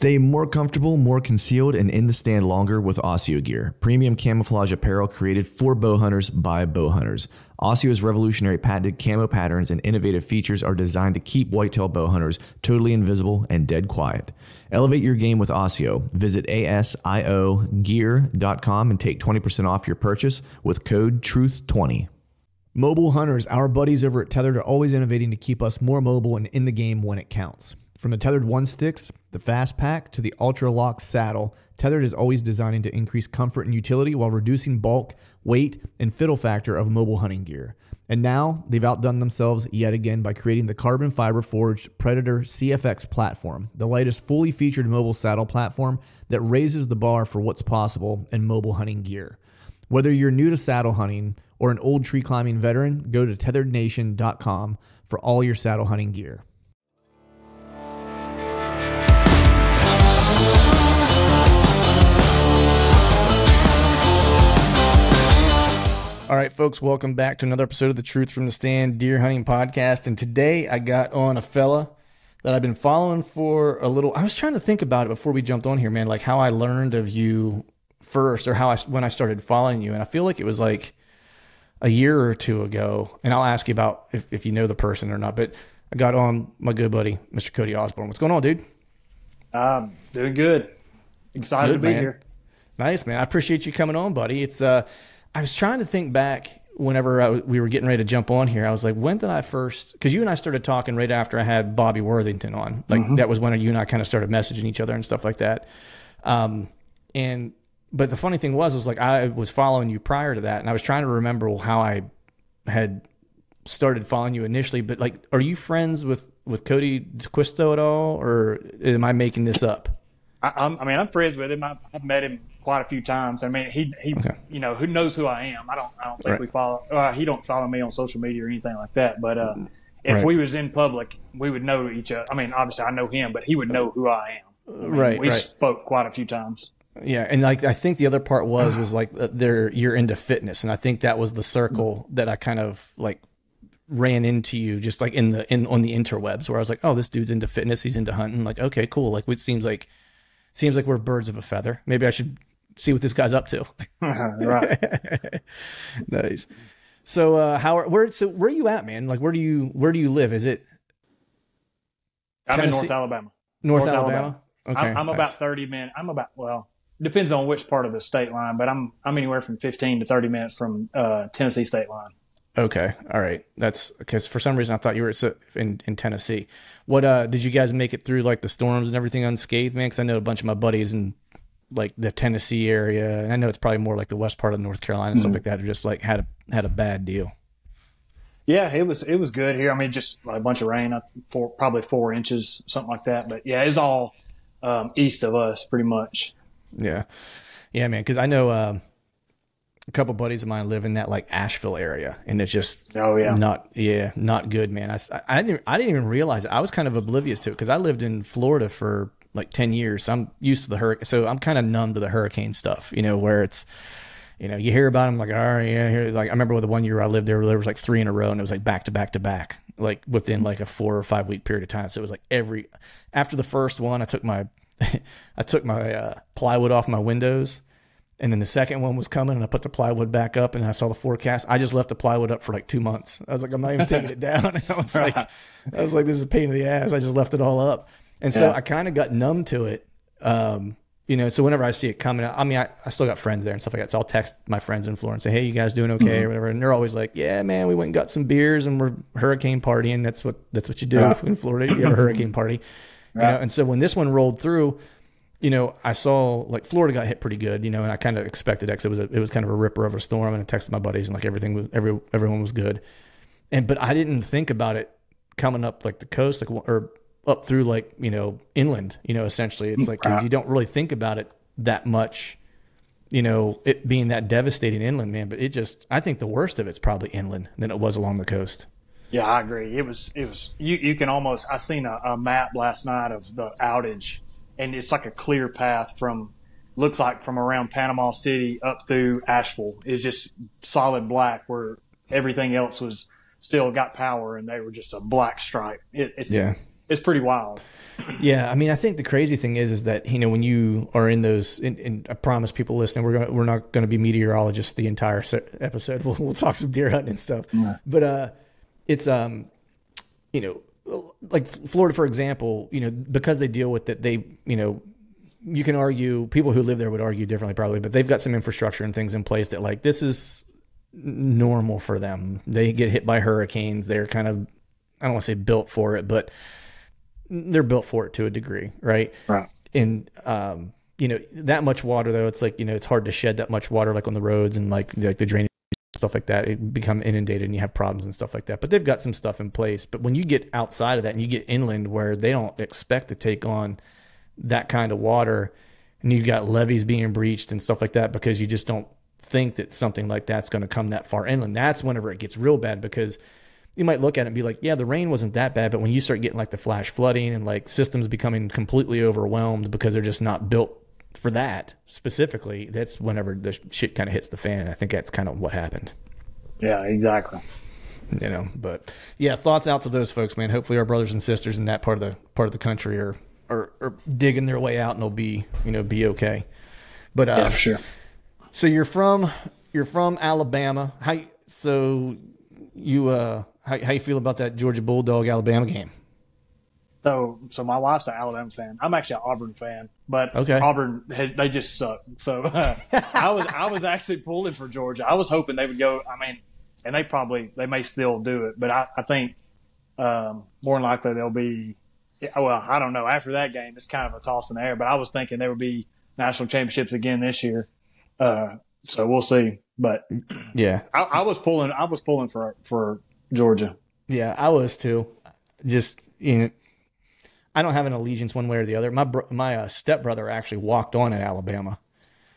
Stay more comfortable, more concealed, and in the stand longer with Asio gear. Premium camouflage apparel created for bow hunters by bow hunters. Asio's revolutionary patented camo patterns and innovative features are designed to keep whitetail bow hunters totally invisible and dead quiet. Elevate your game with Asio. Visit asiogear.com and take 20% off your purchase with code TRUTH20. Mobile hunters, our buddies over at Tethrd are always innovating to keep us more mobile and in the game when it counts. From the Tethrd One Sticks, the Fast Pack, to the Ultra Lock saddle, Tethrd is always designing to increase comfort and utility while reducing bulk, weight, and fiddle factor of mobile hunting gear. And now they've outdone themselves yet again by creating the carbon fiber forged Predator CFX platform, the latest fully featured mobile saddle platform that raises the bar for what's possible in mobile hunting gear. Whether you're new to saddle hunting or an old tree climbing veteran, go to tethrdnation.com for all your saddle hunting gear. All right, folks, welcome back to another episode of the Truth from the Stand Deer Hunting Podcast. And today I got on a fella that I've been following for a little. I was trying to think about it before we jumped on here, man, like how I learned of you first or how I, when I started following you. And I feel like it was like a year or two ago. And I'll ask you about if, if you know the person or not. But I got on my good buddy, Mr. Cody Osborn. What's going on, dude? Um, doing good. Excited good, to be man. here. Nice, man. I appreciate you coming on, buddy. It's uh I was trying to think back whenever I, we were getting ready to jump on here. I was like, when did I first? Because you and I started talking right after I had Bobby Worthington on. Like mm-hmm. that was when you and I kind of started messaging each other and stuff like that. Um, and but the funny thing was, was like I was following you prior to that, and I was trying to remember how I had started following you initially. But like, are you friends with with Cody Quisto at all, or am I making this up? I, I mean, I'm friends with him. I've, I've met him quite a few times. I mean, he he, okay. you know, who knows who I am? I don't I don't think right. we follow. Uh, he don't follow me on social media or anything like that. But uh, if right. we was in public, we would know each other. I mean, obviously I know him, but he would know who I am. I mean, right. We right. spoke quite a few times. Yeah, and like I think the other part was was like uh, they're you're into fitness, and I think that was the circle that I kind of like ran into you just like in the in on the interwebs where I was like, oh, this dude's into fitness, he's into hunting. Like, okay, cool. Like it seems like seems like we're birds of a feather. Maybe I should see what this guy's up to. right. nice. So uh how where so where are you at, man? Like where do you where do you live? Is it I'm Tennessee? in North Alabama. North, North Alabama? Alabama. Okay. I'm, I'm nice. about 30 minutes. I'm about well, depends on which part of the state line, but I'm I'm anywhere from 15 to 30 minutes from uh, Tennessee state line. Okay, all right. That's because for some reason I thought you were in in Tennessee. What uh did you guys make it through like the storms and everything unscathed, man? Because I know a bunch of my buddies in like the Tennessee area, and I know it's probably more like the west part of North Carolina and mm-hmm. stuff like that, just like had a had a bad deal. Yeah, it was it was good here. I mean, just a bunch of rain, four, probably four inches, something like that. But yeah, it's all um, east of us, pretty much. Yeah, yeah, man. Because I know um, a couple buddies of mine live in that like Asheville area, and it's just oh yeah, not yeah, not good, man. I, I didn't I didn't even realize it. I was kind of oblivious to it because I lived in Florida for like 10 years. So I'm used to the hurricane. So I'm kind of numb to the hurricane stuff, you know, where it's, you know, you hear about them like, all right, yeah, here. Like I remember with the one year I lived there, there was like three in a row and it was like back to back to back, like within like a four or five week period of time. So it was like every, after the first one, I took my, I took my uh, plywood off my windows. And then the second one was coming, and I put the plywood back up, and I saw the forecast. I just left the plywood up for like two months. I was like, I'm not even taking it down. I was like, I was like, this is a pain in the ass. I just left it all up. And so yeah. I kind of got numb to it. Um, you know, so whenever I see it coming out, I mean, I, I still got friends there and stuff like that. So I'll text my friends in Florida and say, Hey, you guys doing okay? Mm-hmm. Or whatever. And they're always like, yeah, man, we went and got some beers and we're hurricane partying. That's what, that's what you do yeah. in Florida. You have a hurricane party, yeah. you know? And so when this one rolled through, you know, I saw like Florida got hit pretty good, you know, and I kind of expected it was a, it was kind of a ripper of a storm. And I texted my buddies and like everything was every everyone was good, and but I didn't think about it coming up like the coast, like or up through like you know inland you know essentially. It's like because you don't really think about it that much you know it being that devastating inland man. But it just i think the worst of it's probably inland than it was along the coast. Yeah i agree. It was it was you you can almost i seen a, a map last night of the outage and it's like a clear path from looks like from around panama city up through asheville. It's just solid black where everything else was still got power and they were just a black stripe. It, it's yeah it's pretty wild. Yeah, I mean, I think the crazy thing is, is that you know when you are in those, and, and I promise people listening, we're gonna we're not going to be meteorologists the entire episode. We'll, we'll talk some deer hunting and stuff, yeah. but uh, it's um, you know, like Florida for example, you know, because they deal with it, they you know, you can argue people who live there would argue differently probably, but they've got some infrastructure and things in place that like this is normal for them. They get hit by hurricanes. They're kind of I don't want to say built for it, but they're built for it to a degree, right? Right. And um, you know, that much water though, it's like, you know, it's hard to shed that much water like on the roads and like like the drainage stuff like that. It become inundated and you have problems and stuff like that. But they've got some stuff in place. But when you get outside of that and you get inland where they don't expect to take on that kind of water and you've got levees being breached and stuff like that because you just don't think that something like that's going to come that far inland. That's whenever it gets real bad because you might look at it and be like, yeah, the rain wasn't that bad. But when you start getting like the flash flooding and like systems becoming completely overwhelmed because they're just not built for that specifically, that's whenever the shit kind of hits the fan. I think that's kind of what happened. Yeah, exactly. You know, but yeah, thoughts out to those folks, man. Hopefully, our brothers and sisters in that part of the part of the country are are, are digging their way out and they'll be you know be okay. But uh, yeah, for sure. So you're from you're from Alabama. How so you uh how how you feel about that Georgia Bulldog Alabama game? So, so my wife's an Alabama fan. I'm actually an Auburn fan, but okay. Auburn they just suck. So uh, I was I was actually pulling for Georgia. I was hoping they would go. I mean, and they probably they may still do it, but I, I think um, more than likely they'll be. Well, I don't know. After that game, it's kind of a toss in the air. But I was thinking there would be national championships again this year. Uh, so we'll see. But yeah, I, I was pulling. I was pulling for for Georgia. Yeah, I was too. Just you know, I don't have an allegiance one way or the other. My bro- my uh, stepbrother actually walked on at Alabama,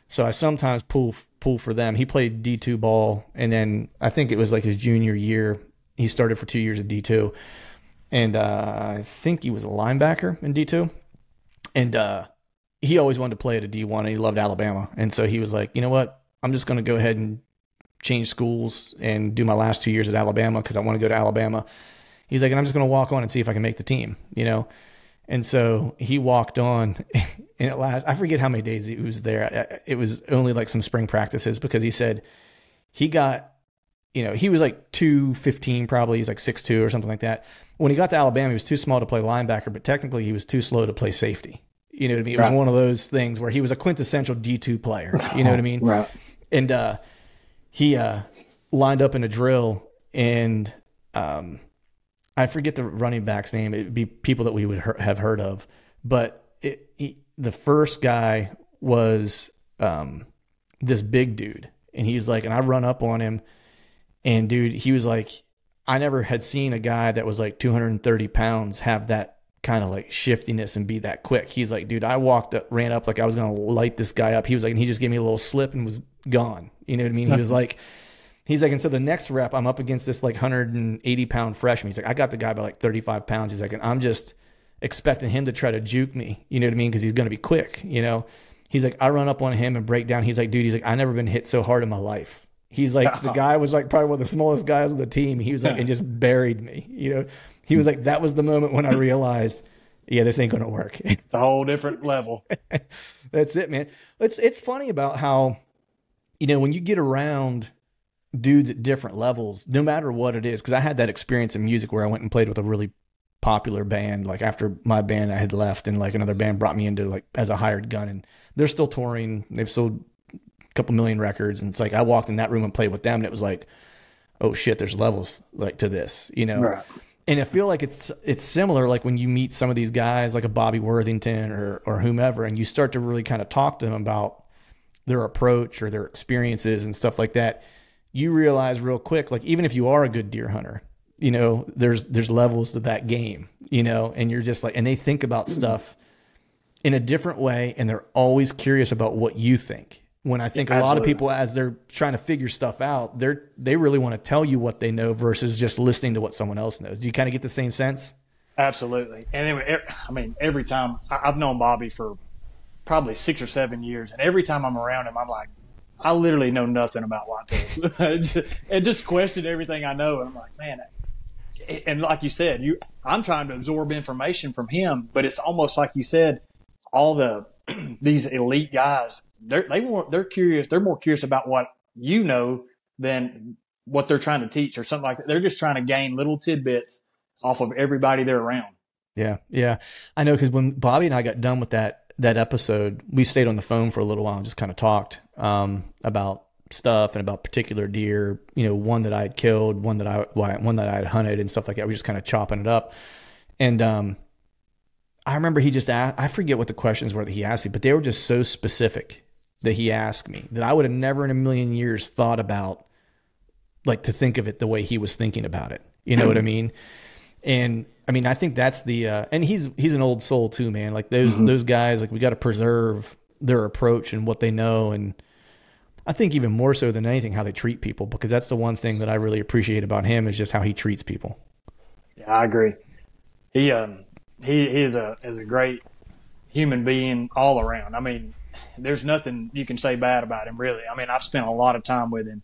so I sometimes pull pull for them. He played D two ball, and then I think it was like his junior year. He started for two years at D two, and uh, I think he was a linebacker in D two, and uh, he always wanted to play at a D one, and he loved Alabama, and so he was like, you know what, I'm just going to go ahead and change schools and do my last two years at Alabama because I want to go to Alabama. He's like, and I'm just going to walk on and see if I can make the team, you know? And so he walked on and at last, I forget how many days he was there. It was only like some spring practices because he said he got, you know, he was like 215 probably. He's like 6'2 or something like that. When he got to Alabama, he was too small to play linebacker, but technically he was too slow to play safety. You know what I mean? It was right. one of those things where he was a quintessential D2 player. You know what I mean? Right. And, uh, he uh, lined up in a drill and um, I forget the running back's name. It'd be people that we would he- have heard of, but it, he, the first guy was um, this big dude, and he's like, and I run up on him, and dude, he was like, I never had seen a guy that was like 230 pounds have that kind of like shiftiness and be that quick. He's like, dude, I walked up, ran up like I was gonna light this guy up. He was like, and he just gave me a little slip and was gone. You know what I mean? He was like, he's like, and so the next rep, I'm up against this like 180 pound freshman. He's like, I got the guy by like 35 pounds. He's like, and I'm just expecting him to try to juke me. You know what I mean? Because he's gonna be quick. You know. He's like, I run up on him and break down. He's like, dude, he's like, I never been hit so hard in my life. He's like, the guy was like probably one of the smallest guys on the team. He was like, and just buried me. You know, he was like, that was the moment when I realized yeah, this ain't gonna work. it's a whole different level. That's it, man. It's it's funny about how, you know, when you get around dudes at different levels, no matter what it is, because I had that experience in music where I went and played with a really popular band. Like after my band I had left, and like another band brought me into like as a hired gun, and they're still touring. They've sold a couple million records, and it's like I walked in that room and played with them, and it was like, oh shit, there's levels like to this, you know. Right and I feel like it's it's similar like when you meet some of these guys like a Bobby Worthington or or whomever and you start to really kind of talk to them about their approach or their experiences and stuff like that you realize real quick like even if you are a good deer hunter you know there's there's levels to that game you know and you're just like and they think about stuff in a different way and they're always curious about what you think when I think a lot of people, as they're trying to figure stuff out, they're they really want to tell you what they know versus just listening to what someone else knows. Do you kind of get the same sense? Absolutely. And anyway, I mean, every time I've known Bobby for probably six or seven years, and every time I'm around him, I'm like, I literally know nothing about whitetails, and just question everything I know. And I'm like, man, eh, and like you said, you I'm trying to absorb information from him, but it's almost like you said, all the these elite guys, they're they want they're curious, they're more curious about what you know than what they're trying to teach or something like that. They're just trying to gain little tidbits off of everybody they're around. Yeah, yeah, I know because when Bobby and I got done with that that episode, we stayed on the phone for a little while and just kind of talked um, about stuff and about particular deer. You know, one that I had killed, one that I one that I had hunted, and stuff like that. We just kind of chopping it up, and um, I remember he just asked. I forget what the questions were that he asked me, but they were just so specific that he asked me that I would have never in a million years thought about, like to think of it the way he was thinking about it. You know what I mean? And I mean, I think that's the uh, and he's he's an old soul too, man. Like those mm-hmm. those guys, like we got to preserve their approach and what they know, and I think even more so than anything, how they treat people, because that's the one thing that I really appreciate about him is just how he treats people. Yeah, I agree. He um he, he is a is a great human being all around. I mean, there's nothing you can say bad about him really. I mean, I've spent a lot of time with him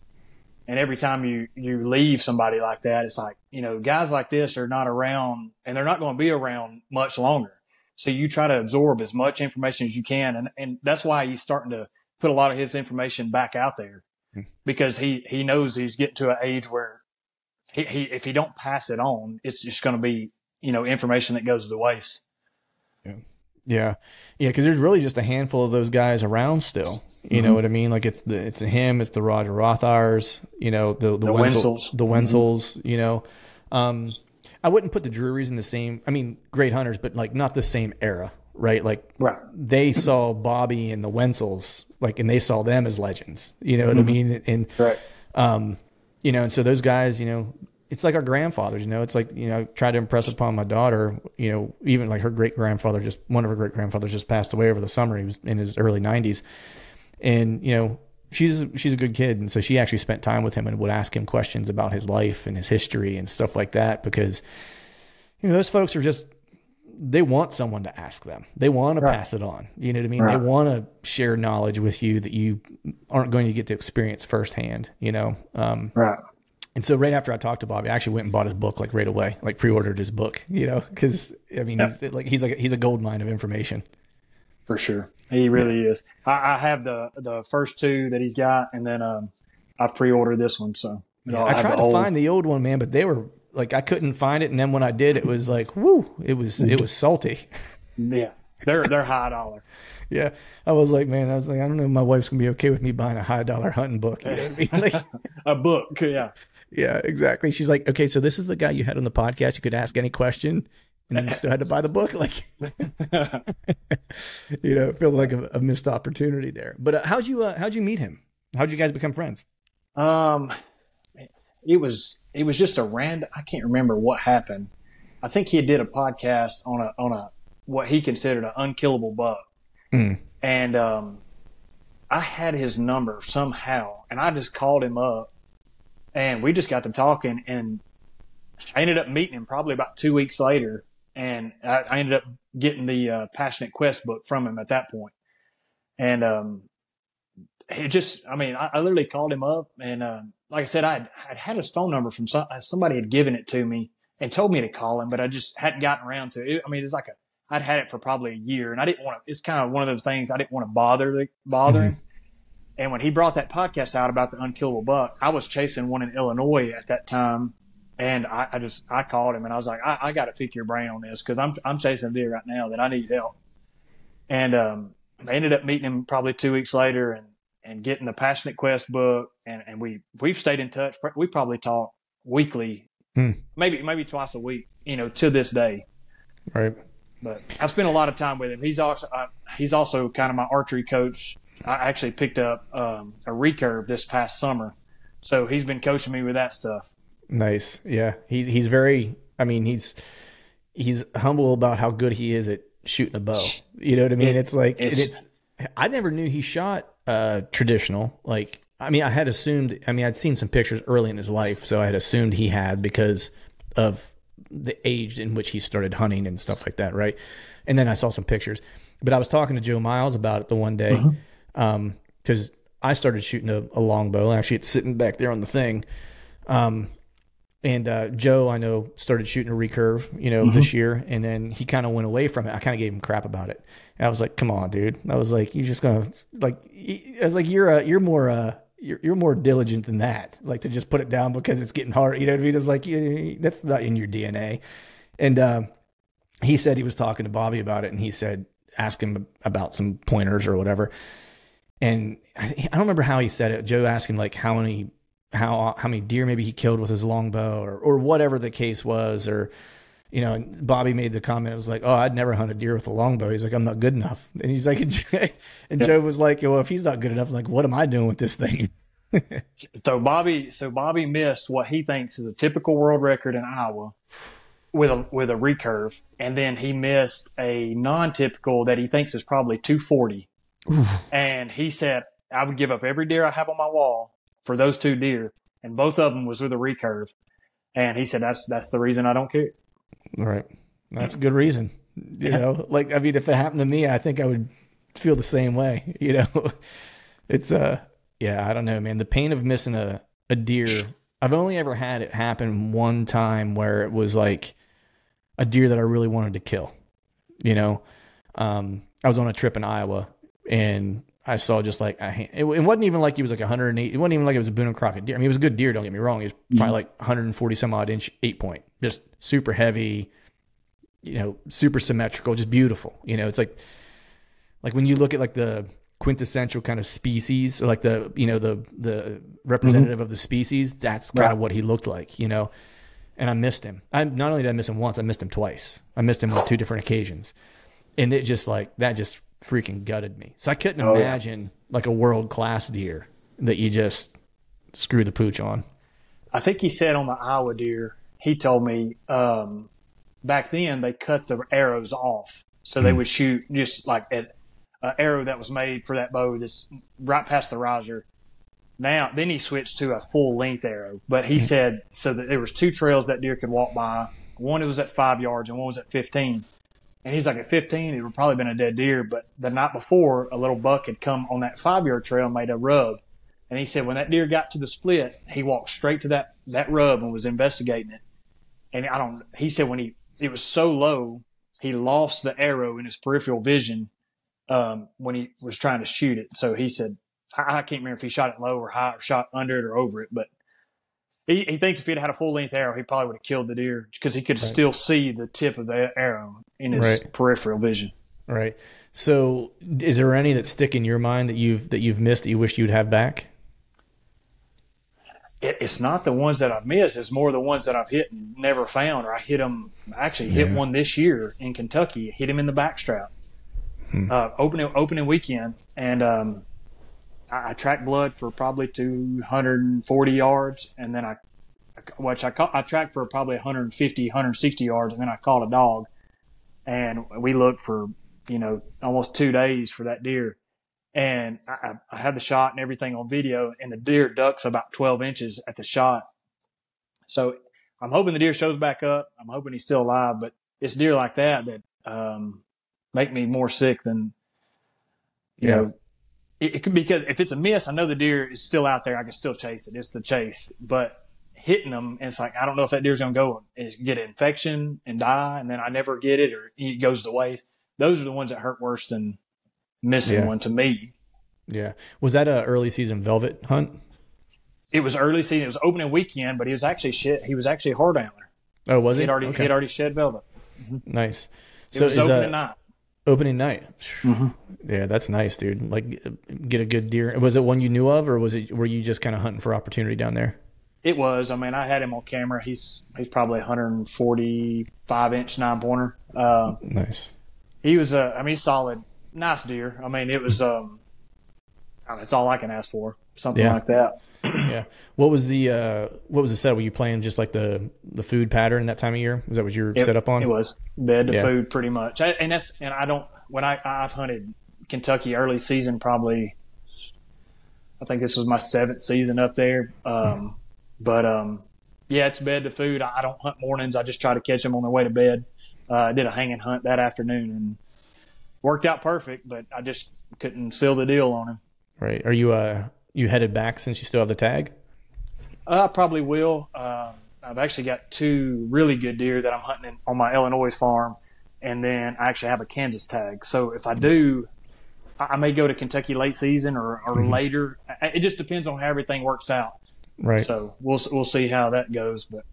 and every time you, you leave somebody like that, it's like, you know, guys like this are not around and they're not going to be around much longer. So you try to absorb as much information as you can. And, and that's why he's starting to put a lot of his information back out there hmm. because he, he knows he's getting to an age where he, he, if he don't pass it on, it's just going to be, you know, information that goes to waste. Yeah. Yeah, yeah, because there's really just a handful of those guys around still. You mm-hmm. know what I mean? Like it's the it's him, it's the Roger Rothhaars, you know the the, the Wensel, Wensels, the Wensels. Mm-hmm. You know, um, I wouldn't put the Drurys in the same. I mean, great hunters, but like not the same era, right? Like right. they saw Bobby and the Wensels, like, and they saw them as legends. You know what mm-hmm. I mean? And right. um, you know, and so those guys, you know, it's like our grandfathers, you know, it's like, you know, try to impress upon my daughter, you know, even like her great grandfather just, one of her great grandfathers just passed away over the summer. He was in his early nineties and, you know, she's, she's a good kid. And so she actually spent time with him and would ask him questions about his life and his history and stuff like that, because, you know, those folks are just, they want someone to ask them. They want to right. pass it on. You know what I mean? Right. They want to share knowledge with you that you aren't going to get to experience firsthand, you know? Um, right and so right after I talked to Bobby, I actually went and bought his book like right away, like pre-ordered his book, you know, because I mean, yeah. he's like he's like he's a gold mine of information. For sure, he really yeah. is. I, I, have the the first two that he's got, and then um, I pre-ordered this one. So you know, yeah, I tried to old... find the old one, man, but they were like I couldn't find it, and then when I did, it was like whoo, it was it was salty. yeah, they're they're high dollar. yeah, I was like, man, I was like, I don't know, if my wife's gonna be okay with me buying a high dollar hunting book. You know I mean? like, a book, yeah yeah, exactly. She's like, okay, so this is the guy you had on the podcast. You could ask any question, and then you still had to buy the book. Like, you know, it feels like a, a missed opportunity there. But uh, how'd you uh, how'd you meet him? How'd you guys become friends? Um, it was it was just a random. I can't remember what happened. I think he did a podcast on a on a what he considered an unkillable buck, mm. and um, I had his number somehow, and I just called him up and we just got to talking and I ended up meeting him probably about two weeks later and I, I ended up getting the uh, Passionate Quest book from him at that point. And um, it just, I mean, I, I literally called him up and uh, like I said, I'd, I'd had his phone number from some, somebody had given it to me and told me to call him, but I just hadn't gotten around to it. I mean, it's like a, I'd had it for probably a year and I didn't want to, it's kind of one of those things I didn't want to bother, bother him. And when he brought that podcast out about the unkillable buck, I was chasing one in Illinois at that time. And I, I just, I called him and I was like, I, I got to pick your brain on this because I'm, I'm chasing a deer right now that I need help. And, um, I ended up meeting him probably two weeks later and, and getting the Passionate Quest book. And, and we, we've stayed in touch. We probably talk weekly, hmm. maybe, maybe twice a week, you know, to this day. Right. But I spent a lot of time with him. He's also, uh, he's also kind of my archery coach I actually picked up um, a recurve this past summer, so he's been coaching me with that stuff. Nice, yeah. He's he's very. I mean, he's he's humble about how good he is at shooting a bow. You know what I mean? It, it's like it's, it's. I never knew he shot uh, traditional. Like, I mean, I had assumed. I mean, I'd seen some pictures early in his life, so I had assumed he had because of the age in which he started hunting and stuff like that, right? And then I saw some pictures. But I was talking to Joe Miles about it the one day. Mm-hmm because um, I started shooting a, a longbow. And actually, it's sitting back there on the thing. Um, and uh, Joe, I know, started shooting a recurve, you know, mm-hmm. this year, and then he kind of went away from it. I kind of gave him crap about it. And I was like, "Come on, dude!" I was like, "You're just gonna like?" I was like, "You're uh, you're more uh, you're you're more diligent than that. Like to just put it down because it's getting hard. You know what I mean? It's like you, that's not in your DNA." And uh, he said he was talking to Bobby about it, and he said, "Ask him about some pointers or whatever." And I, I don't remember how he said it. Joe asked him like how many how how many deer maybe he killed with his longbow or or whatever the case was or you know Bobby made the comment. It was like oh I'd never hunt a deer with a longbow. He's like I'm not good enough. And he's like and Joe was like well if he's not good enough like what am I doing with this thing? So Bobby so Bobby missed what he thinks is a typical world record in Iowa with a with a recurve. And then he missed a non-typical that he thinks is probably 240 and he said I would give up every deer I have on my wall for those two deer, and both of them was with a recurve. And he said that's that's the reason I don't care. Right, that's a good reason. You know, like I mean, if it happened to me, I think I would feel the same way. You know, it's uh, yeah, I don't know, man. The pain of missing a a deer. I've only ever had it happen one time where it was like a deer that I really wanted to kill. You know, um, I was on a trip in Iowa and I saw just like a hand, it, it, wasn't even like he was like 108. It wasn't even like it was a Boone and Crockett deer. I mean, it was a good deer. Don't get me wrong. He was probably mm-hmm. like 140 some odd inch eight point, just super heavy, you know, super symmetrical, just beautiful. You know, it's like like when you look at like the quintessential kind of species, like the you know the the representative mm-hmm. of the species. That's kind right. of what he looked like. You know, and I missed him. I not only did I miss him once, I missed him twice. I missed him on two different occasions, and it just like that just freaking gutted me. So I couldn't oh, imagine yeah. like a world class deer that you just screw the pooch on. I think he said on the Iowa deer, he told me um, back then they cut the arrows off. So they hmm. would shoot just like an arrow that was made for that bow that's right past the riser. Now, then he switched to a full length arrow. But he hmm. said so that there was two trails that deer could walk by. One was at five yards and one was at 15. And he's like, at 15, it would probably been a dead deer. But the night before, a little buck had come on that five yard trail and made a rub. And he said when that deer got to the split, he walked straight to that, that rub and was investigating it. And I don't, he said when he, it was so low, he lost the arrow in his peripheral vision um, when he was trying to shoot it. So he said, I, I can't remember if he shot it low or high or shot under it or over it, but he, he thinks if he'd had a full length arrow, he probably would have killed the deer because he could right. still see the tip of the arrow in his right. peripheral vision. Right. So, is there any that stick in your mind that you've that you've missed that you wish you'd have back? It, it's not the ones that I've missed. It's more the ones that I've hit and never found. Or I hit them. I Actually, hit yeah. one this year in Kentucky. Hit him in the backstrap. Hmm. Uh, opening opening weekend, and um, I, I tracked blood for probably 240 yards, and then I, which I caught I tracked for probably 150, 160 yards, and then I caught a dog, and we looked for you know almost two days for that deer, and I, I had the shot and everything on video, and the deer ducks about 12 inches at the shot, so I'm hoping the deer shows back up. I'm hoping he's still alive, but it's deer like that that um, make me more sick than you yeah. know it, it because if it's a miss, I know the deer is still out there. I can still chase it. It's the chase, but hitting them, it's like I don't know if that deer's gonna go and get an infection and die, and then I never get it or it goes to waste. Those are the ones that hurt worse than missing yeah. one to me. Yeah, was that a early season velvet hunt? It was early season. It was opening weekend, but he was actually shed. He was actually hard antler. Oh, was he? He'd already okay. he'd already shed velvet. Mm-hmm. Nice. It so was opening that, night opening night. Mm-hmm. Yeah, that's nice, dude. Like, get a good deer. Was it one you knew of, or was it were you just kind of hunting for opportunity down there? It was. I mean, I had him on camera. He's he's probably 145 inch nine pointer. Uh, nice. He was a. I mean, solid, nice deer. I mean, it was. um That's all I can ask for. Something yeah. like that. Yeah. What was the uh What was the set? Were you playing just like the the food pattern that time of year? Was that what you were it, set up on? It was bed to yeah. food, pretty much. I, and that's and I don't when I I've hunted Kentucky early season probably. I think this was my seventh season up there. Um, but um, yeah, it's bed to food. I, don't hunt mornings. I just try to catch them on their way to bed. Uh, I did a hanging hunt that afternoon and worked out perfect, but I just couldn't seal the deal on him. Right. Are you uh you headed back since you still have the tag? I probably will. Uh, I've actually got two really good deer that I'm hunting on my Illinois farm, and then I actually have a Kansas tag. So if I do, I may go to Kentucky late season or, or mm-hmm. later. It just depends on how everything works out. Right. So we'll we'll see how that goes. But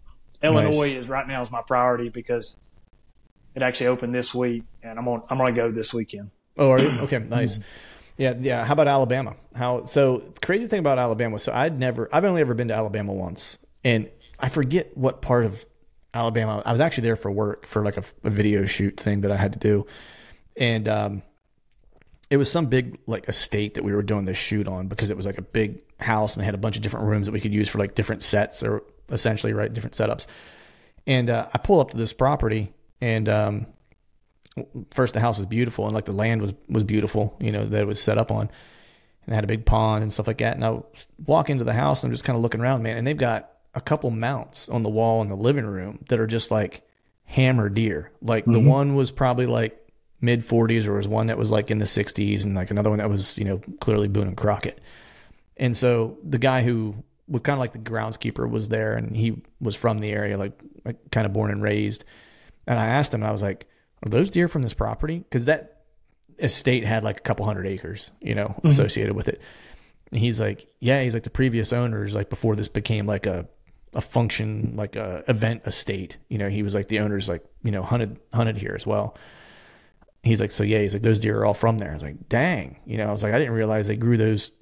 Illinois nice. is right now is my priority because it actually opened this week, and I'm on I'm gonna go this weekend. Oh, are you? Okay, nice. Yeah, yeah. How about Alabama? How so? Crazy thing about Alabama. So I'd never, I've only ever been to Alabama once, and I forget what part of Alabama. I was actually there for work for like a, a video shoot thing that I had to do, and um, it was some big like estate that we were doing this shoot on because it was like a big house and they had a bunch of different rooms that we could use for like different sets or essentially right different setups. And uh, I pull up to this property and um, first the house was beautiful and like the land was was beautiful, you know, that it was set up on. And had a big pond and stuff like that. And I walk into the house and I'm just kind of looking around, man, and they've got a couple mounts on the wall in the living room that are just like hammer deer. Like mm-hmm. the one was probably like mid 40s, or was one that was like in the 60s, and like another one that was, you know, clearly Boone and Crockett. And so the guy who was kind of like the groundskeeper was there, and he was from the area, like, like kind of born and raised. And I asked him, I was like, are those deer from this property? Because that estate had like a couple hundred acres, you know, mm-hmm. associated with it. And he's like, yeah, he's like the previous owners, like before this became like a a function, like a event estate. You know, he was like the owners, like you know, hunted hunted here as well. He's like, so yeah, he's like, those deer are all from there. I was like, dang, you know, I was like, I didn't realize they grew those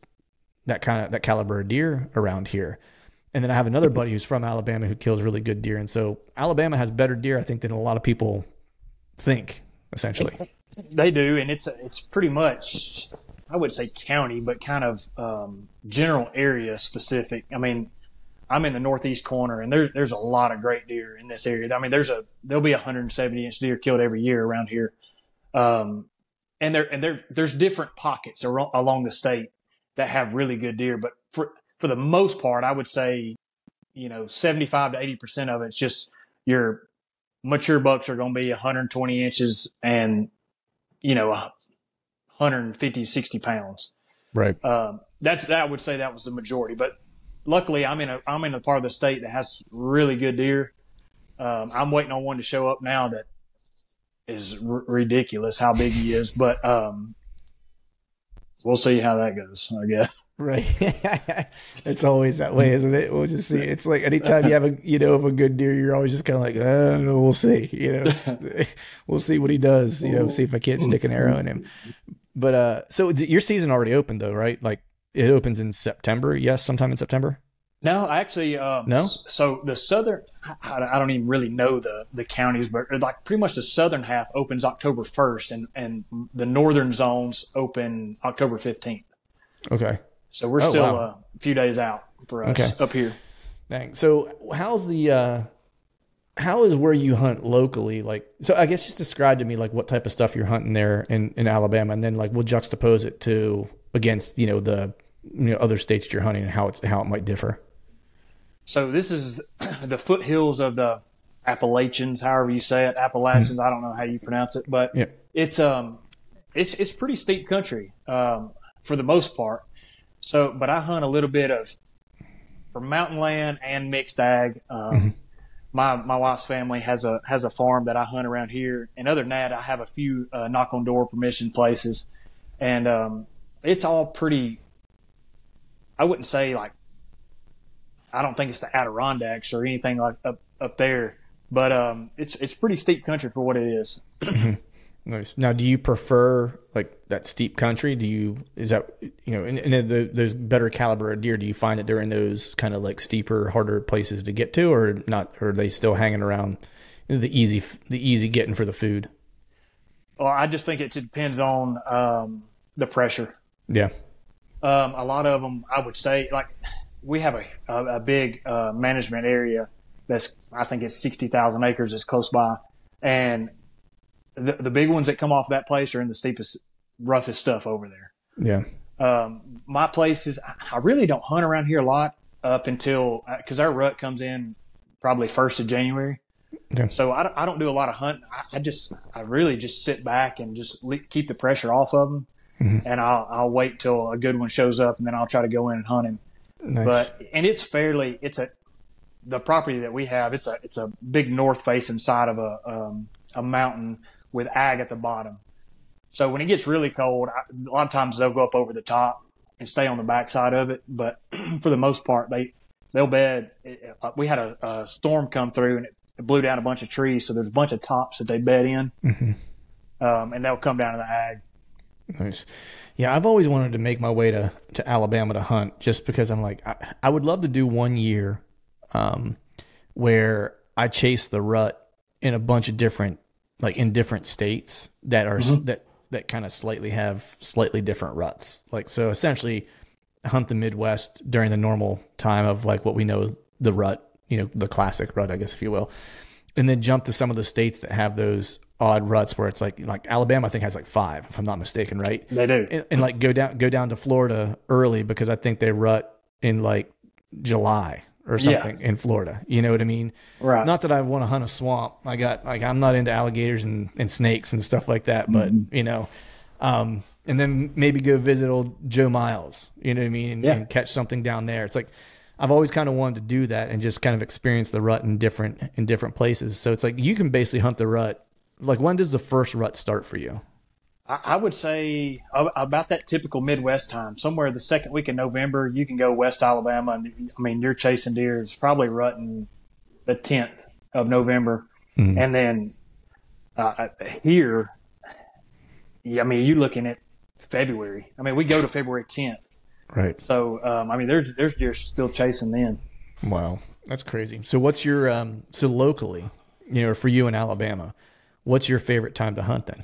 that kind of that caliber of deer around here. And then I have another buddy who's from Alabama who kills really good deer. And so Alabama has better deer, I think, than a lot of people think, essentially. They do, and it's it's pretty much I would say county, but kind of um, general area specific. I mean, I'm in the northeast corner, and there's there's a lot of great deer in this area. I mean, there's a there'll be 170 inch deer killed every year around here, um, and there and there there's different pockets along the state that have really good deer. But for for the most part, I would say, you know, 75 to 80 percent of it's just your mature bucks are going to be 120 inches and you know 150 60 pounds. Right. Um, that's that. I would say that was the majority, but luckily I'm in a I'm in a part of the state that has really good deer. Um, I'm waiting on one to show up now that is r- ridiculous how big he is, but um, we'll see how that goes. I guess. Right. it's always that way, isn't it? We'll just see. It's like anytime you have a you know of a good deer, you're always just kind of like, oh, we'll see. You know, we'll see what he does. You know, see if I can't stick an arrow in him. But uh, so your season already opened though, right? Like it opens in September. Yes, sometime in September. No, actually, um, no. So the southern, I, don't even really know the the counties, but like pretty much the southern half opens October first, and and the northern zones open October fifteenth. Okay. So we're oh, still wow. Uh, a few days out for us okay. up here. Dang. So how's the uh, how is where you hunt locally like? So I guess just describe to me like what type of stuff you're hunting there in in Alabama, and then like we'll juxtapose it to against you know the you know other states you're hunting and how it's how it might differ. So this is the foothills of the Appalachians, however you say it, Appalachians. I don't know how you pronounce it, but yeah. it's um, it's it's pretty steep country um, for the most part. So, but I hunt a little bit of from mountain land and mixed ag. Um, mm-hmm. My my wife's family has a has a farm that I hunt around here, and other than that, I have a few uh, knock on door permission places, and um, it's all pretty. I wouldn't say like I don't think it's the Adirondacks or anything like up up there, but um, it's it's pretty steep country for what it is. nice. Now, do you prefer like that steep country? Do you is that you know in, in the, those better caliber of deer? Do you find that they're in those kind of like steeper, harder places to get to, or not? Or are they still hanging around the easy the easy getting for the food? Well, I just think it depends on um, the pressure. Yeah. Um, a lot of them, I would say, like we have a, a, a big uh, management area that's I think it's sixty thousand acres is close by, and the the big ones that come off that place are in the steepest, roughest stuff over there. Yeah. Um, my place is I really don't hunt around here a lot up until because uh, our rut comes in probably first of January. Okay. So I don't, I don't do a lot of hunting. I, I just I really just sit back and just le- keep the pressure off of them, mm-hmm. and I'll I'll wait till a good one shows up, and then I'll try to go in and hunt him. Nice. But and it's fairly it's a the property that we have, it's a it's a big north facing side of a um, a mountain with ag at the bottom. So when it gets really cold, I, a lot of times they'll go up over the top and stay on the backside of it. But for the most part, they they'll bed. It, uh, we had a, a, storm come through and it, it, blew down a bunch of trees, so there's a bunch of tops that they bed in, mm-hmm. um, and they'll come down to the ag. Nice. Yeah, I've always wanted to make my way to, to Alabama to hunt just because I'm like, I, I would love to do one year um, where I chase the rut in a bunch of different, like in different states that are, mm-hmm. that, that kind of slightly have slightly different ruts. Like, so essentially hunt the Midwest during the normal time of like what we know is the rut, you know, the classic rut, I guess, if you will. And then jump to some of the states that have those odd ruts where it's like like Alabama I think has like five if I'm not mistaken right they do and, and, like go down go down to Florida early because I think they rut in like July or something yeah. in Florida you know what I mean right not that I want to hunt a swamp I got like I'm not into alligators and, and snakes and stuff like that but mm-hmm. you know um and then maybe go visit old Joe Miles you know what I mean and, yeah. and catch something down there it's like I've always kind of wanted to do that and just kind of experience the rut in different in different places. So it's like you can basically hunt the rut like when does the first rut start for you? I would say about that typical Midwest time, somewhere the second week in November, you can go West Alabama, and I mean you're chasing deer is probably rutting the 10th of November, mm-hmm. and then uh, here, I mean you're looking at February. I mean we go to February 10th, right? So um, I mean there's there's deer still chasing then. Wow, that's crazy. So what's your um, so locally, you know, for you in Alabama? What's your favorite time to hunt then?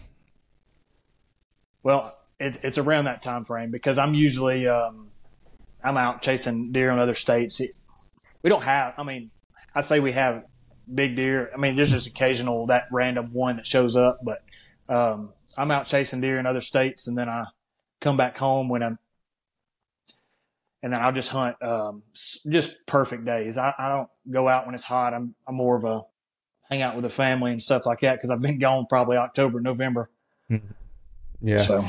Well, it's it's around that time frame because I'm usually um, I'm out chasing deer in other states. We don't have. I mean, I say we have big deer. I mean, there's just occasional that random one that shows up, but um, I'm out chasing deer in other states, and then I come back home when I'm, and then I'll just hunt um, just perfect days. I, I don't go out when it's hot. I'm I'm more of a hang out with the family and stuff like that because I've been gone probably October, November. Mm-hmm. Yeah. So.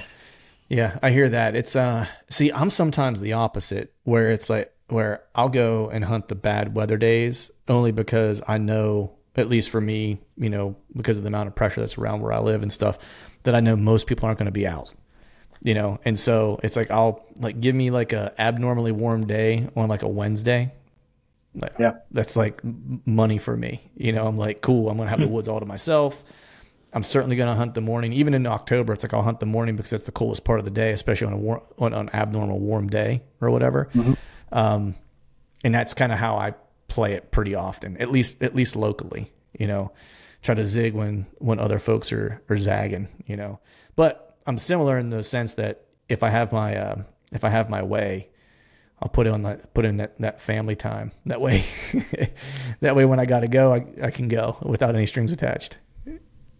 Yeah, I hear that. It's uh see, I'm sometimes the opposite where it's like where I'll go and hunt the bad weather days only because I know at least for me, you know, because of the amount of pressure that's around where I live and stuff, that I know most people aren't going to be out. You know, and so it's like I'll like give me like a abnormally warm day on like a Wednesday yeah, that's like money for me. You know, I'm like, cool. I'm gonna have the hmm. woods all to myself. I'm certainly gonna hunt the morning. Even in October, it's like I'll hunt the morning because that's the coolest part of the day, especially on a warm, on an abnormal warm day or whatever. Mm-hmm. Um, and that's kind of how I play it pretty often, at least at least locally. You know, try to zig when when other folks are are zagging. You know, but I'm similar in the sense that if I have my uh, if I have my way, I'll put in that put in that, that family time. That way, that way when I got to go, I, I can go without any strings attached.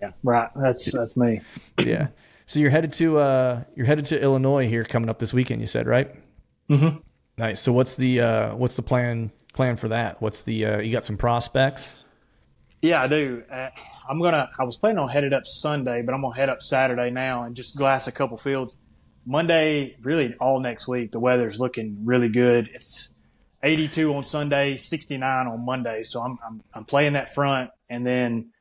Yeah, right. That's that's me. yeah. So you're headed to uh you're headed to Illinois here coming up this weekend. You said right? Mm-hmm. Nice. So what's the uh what's the plan plan for that? What's the uh you got some prospects? Yeah, I do. Uh, I'm gonna. I was planning on headed up Sunday, but I'm gonna head up Saturday now and just glass a couple fields. Monday, really all next week, the weather's looking really good. It's 82 on Sunday, 69 on Monday. So I'm, I'm, I'm playing that front. And then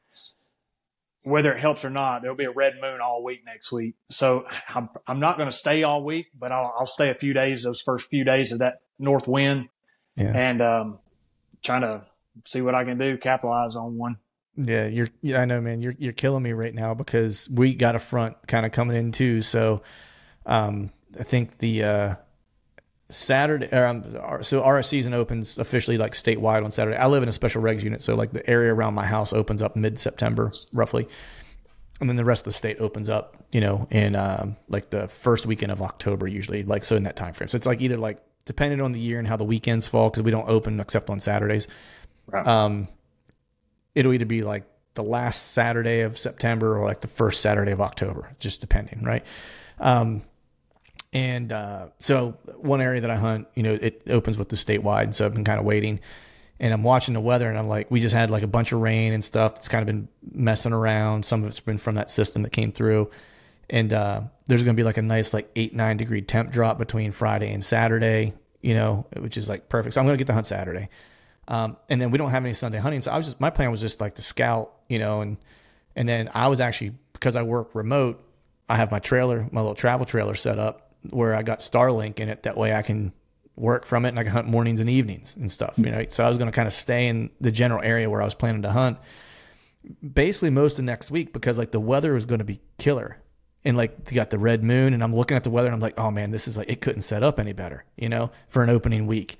whether it helps or not, there'll be a red moon all week next week. So I'm, I'm not going to stay all week, but I'll, I'll stay a few days, those first few days of that north wind yeah. and, um, trying to see what I can do, capitalize on one. Yeah, you're. Yeah, I know, man. You're you're killing me right now because we got a front kind of coming in too. So um, I think the uh, Saturday, or, um, so our season opens officially like statewide on Saturday. I live in a special regs unit, so like the area around my house opens up mid September, roughly, and then the rest of the state opens up, you know, in um, like the first weekend of October, usually, like so in that time frame. So it's like either like depending on the year and how the weekends fall, because we don't open except on Saturdays. Right. Um, it'll either be like the last Saturday of September or like the first Saturday of October, just depending, right? Um, and uh, so one area that I hunt, you know, it opens with the statewide. So I've been kind of waiting and I'm watching the weather and I'm like, we just had like a bunch of rain and stuff that's kind of been messing around. Some of it's been from that system that came through. And uh, there's going to be like a nice, like eight, nine degree temp drop between Friday and Saturday, you know, which is like perfect. So I'm going to get to hunt Saturday. Um, and then we don't have any Sunday hunting. So I was just, my plan was just like to scout, you know, and, and then I was actually, because I work remote, I have my trailer, my little travel trailer set up where I got Starlink in it. That way I can work from it and I can hunt mornings and evenings and stuff, you know. So I was going to kind of stay in the general area where I was planning to hunt basically most of next week because like the weather was going to be killer. And like you got the red moon and I'm looking at the weather and I'm like, oh man, this is like, it couldn't set up any better, you know, for an opening week.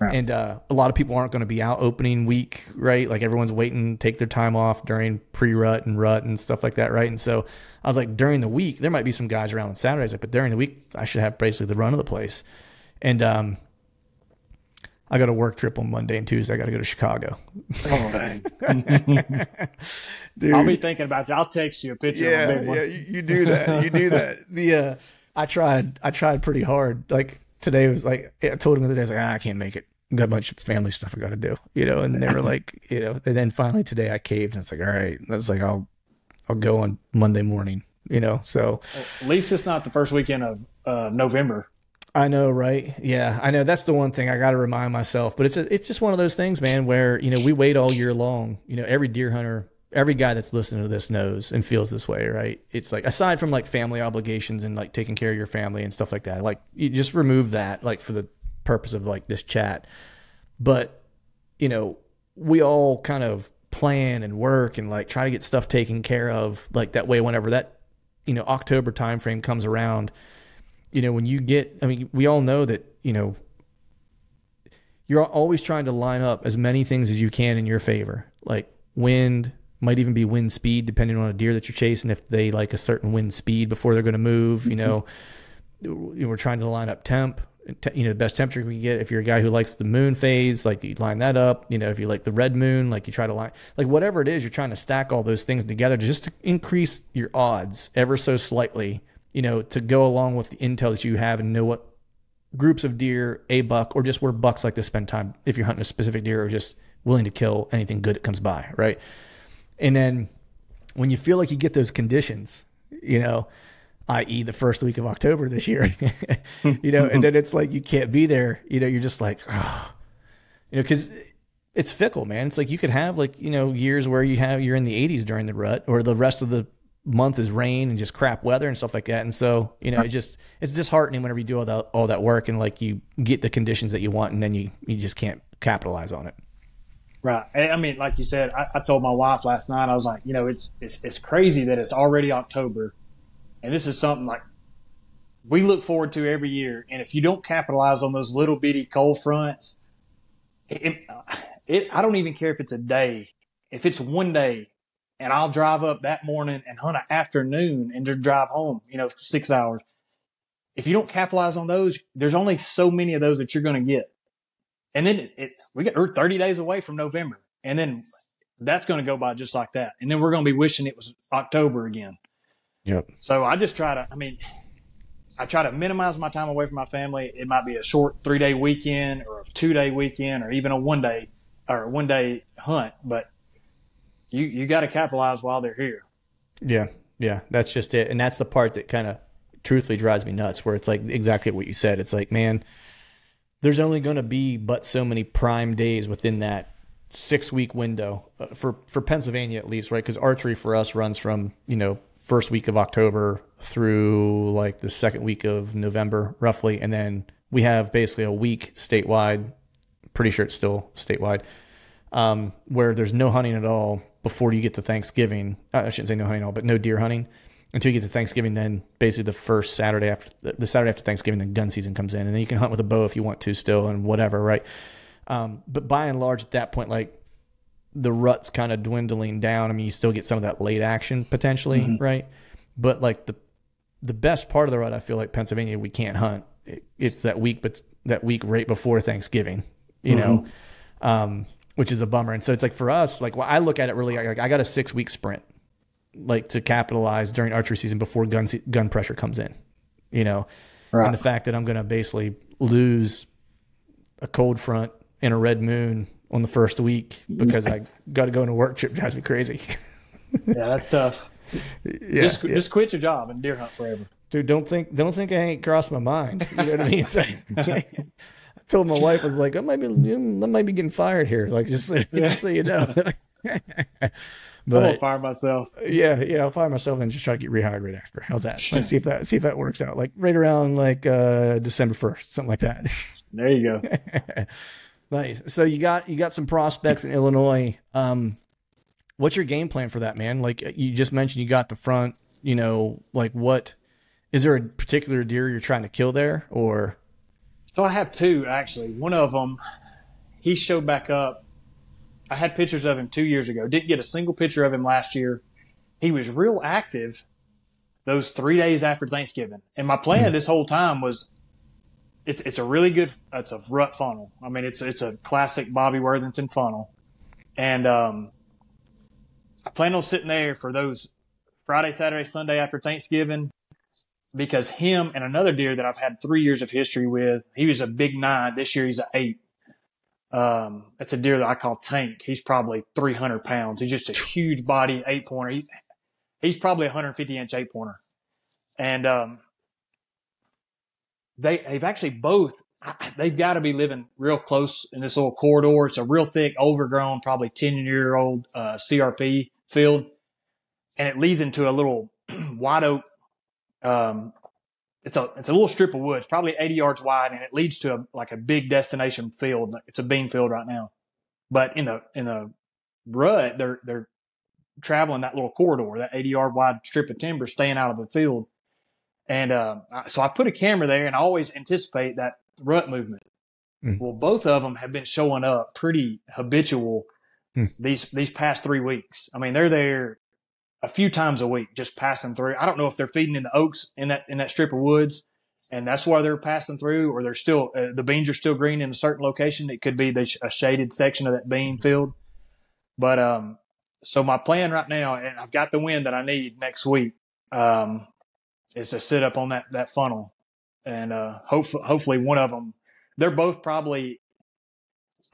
Right. And uh, a lot of people aren't going to be out opening week, right? Like everyone's waiting, take their time off during pre-rut and rut and stuff like that, right? And so I was like, during the week, there might be some guys around on Saturdays, like, but during the week, I should have basically the run of the place. And um, I got a work trip on Monday and Tuesday. I got to go to Chicago. Oh, Dude. I'll be thinking about you. I'll text you a picture. Yeah, yeah, you, you, do that. You do that. The uh, I tried. I tried pretty hard. Like today was like I told him the other day. I was like, ah, I can't make it. Got a bunch of family stuff I got to do. You know, and they were like, you know, and then finally today I caved and it's like, all right. I was like, I'll I'll go on Monday morning. You know, so at least it's not the first weekend of uh, November. I know, right? Yeah, I know. That's the one thing I got to remind myself. But it's a, it's just one of those things, man, where you know we wait all year long. You know, every deer hunter, every guy that's listening to this knows and feels this way, right? It's like aside from like family obligations and like taking care of your family and stuff like that, like you just remove that, like for the purpose of like this chat. But you know, we all kind of plan and work and like try to get stuff taken care of, like that way. Whenever that you know October timeframe comes around you know, when you get, I mean, we all know that, you know, you're always trying to line up as many things as you can in your favor. Like wind, might even be wind speed, depending on a deer that you're chasing. If they like a certain wind speed before they're going to move, mm-hmm. you know, we're trying to line up temp, you know, the best temperature we can get. If you're a guy who likes the moon phase, like you line that up. You know, if you like the red moon, like you try to line, like whatever it is, you're trying to stack all those things together just to increase your odds ever so slightly you know, to go along with the intel that you have and know what groups of deer, a buck, or just where bucks like to spend time if you're hunting a specific deer or just willing to kill anything good that comes by, right? And then when you feel like you get those conditions, you know, i.e., the first week of October this year, you know, and then it's like you can't be there, you know, you're just like, oh, you know, because it's fickle, man. It's like you could have like you know years where you have you're in the 80s during the rut, or the rest of the month is rain and just crap weather and stuff like that. And so, you know, it just it's disheartening whenever you do all that all that work and like you get the conditions that you want and then you you just can't capitalize on it. Right. I mean, like you said, I, I told my wife last night. I was like, you know, it's it's it's crazy that it's already October, and this is something like we look forward to every year. And if you don't capitalize on those little bitty cold fronts, it, it, uh, I don't even care if it's a day. If it's one day, and I'll drive up that morning and hunt an afternoon and just drive home, you know, six hours. If you don't capitalize on those, there's only so many of those that you're going to get. And then it, it, we get we're 30 days away from November. And then that's going to go by just like that. And then we're going to be wishing it was October again. Yep. So I just try to, I mean, I try to minimize my time away from my family. It might be a short three day weekend or a two day weekend or even a one day or one day hunt, but you you got to capitalize while they're here. Yeah, yeah, that's just it, and that's the part that kind of truthfully drives me nuts. Where it's like exactly what you said. It's like, man, there's only going to be but so many prime days within that six week window uh, for for Pennsylvania at least, right? Because archery for us runs from you know first week of October through like the second week of November, roughly, and then we have basically a week statewide. Pretty sure it's still statewide, um, where there's no hunting at all before you get to Thanksgiving. Uh, I shouldn't say no hunting at all, but no deer hunting until you get to Thanksgiving. Then basically the first Saturday after the Saturday after Thanksgiving, then gun season comes in, and then you can hunt with a bow if you want to still and whatever, right? Um, but by and large, at that point, like the rut's kind of dwindling down. I mean, you still get some of that late action potentially, mm-hmm. right? But like the the best part of the rut, I feel like Pennsylvania, we can't hunt. It, it's that week, but that week right before Thanksgiving, you mm-hmm. know. Um, which is a bummer. And so it's like for us, like well, I look at it really like I got a six week sprint, like to capitalize during archery season before gun gun pressure comes in, you know, right. and the fact that I'm going to basically lose a cold front and a red moon on the first week because I got to go on a work trip drives me crazy. yeah, that's tough. Yeah, just yeah. just quit your job and deer hunt forever. Dude, don't think don't think I ain't crossed my mind. You know what I mean? Like, told my wife, I was like, I might be, I might be getting fired here. Like, just, just so you know. But I'll fire myself. Yeah, yeah, I'll fire myself and just try to get rehired right after. How's that? Let's see if that see if that works out. Like right around like uh December first, something like that. There you go. nice. So you got you got some prospects in Illinois. Um, what's your game plan for that, man? Like you just mentioned, you got the front. You know, like what is there a particular deer you're trying to kill there, or? So I have two actually. One of them, he showed back up I had pictures of him two years ago. Didn't get a single picture of him last year. He was real active those three days after Thanksgiving. And my plan mm-hmm. this whole time was it's it's a really good it's a rut funnel. I mean it's it's a classic Bobby Worthington funnel. And um, I plan on sitting there for those Friday, Saturday, Sunday after Thanksgiving because him and another deer that I've had three years of history with, he was a big nine. This year he's an eight. Um, it's a deer that I call Tank. He's probably 300 pounds. He's just a huge body eight pointer. He, he's probably a 150 inch eight pointer. And, um, they, they've actually both, they've got to be living real close in this little corridor. It's a real thick, overgrown, probably 10 year old, uh, CRP field. And it leads into a little white oak, um, it's a it's a little strip of woods, probably 80 yards wide, and it leads to a, like a big destination field. It's a bean field right now, but in the in the rut, they're they're traveling that little corridor, that 80 yard wide strip of timber, staying out of the field. And uh, so I put a camera there, and I always anticipate that rut movement. Mm. Well, both of them have been showing up pretty habitual mm. these these past three weeks. I mean, they're there a few times a week, just passing through. I don't know if they're feeding in the oaks in that in that strip of woods, and that's why they're passing through, or they're still uh, the beans are still green in a certain location. It could be the, a shaded section of that bean field. But um, so my plan right now, and I've got the wind that I need next week, um, is to sit up on that that funnel, and uh, hopefully hopefully one of them. They're both probably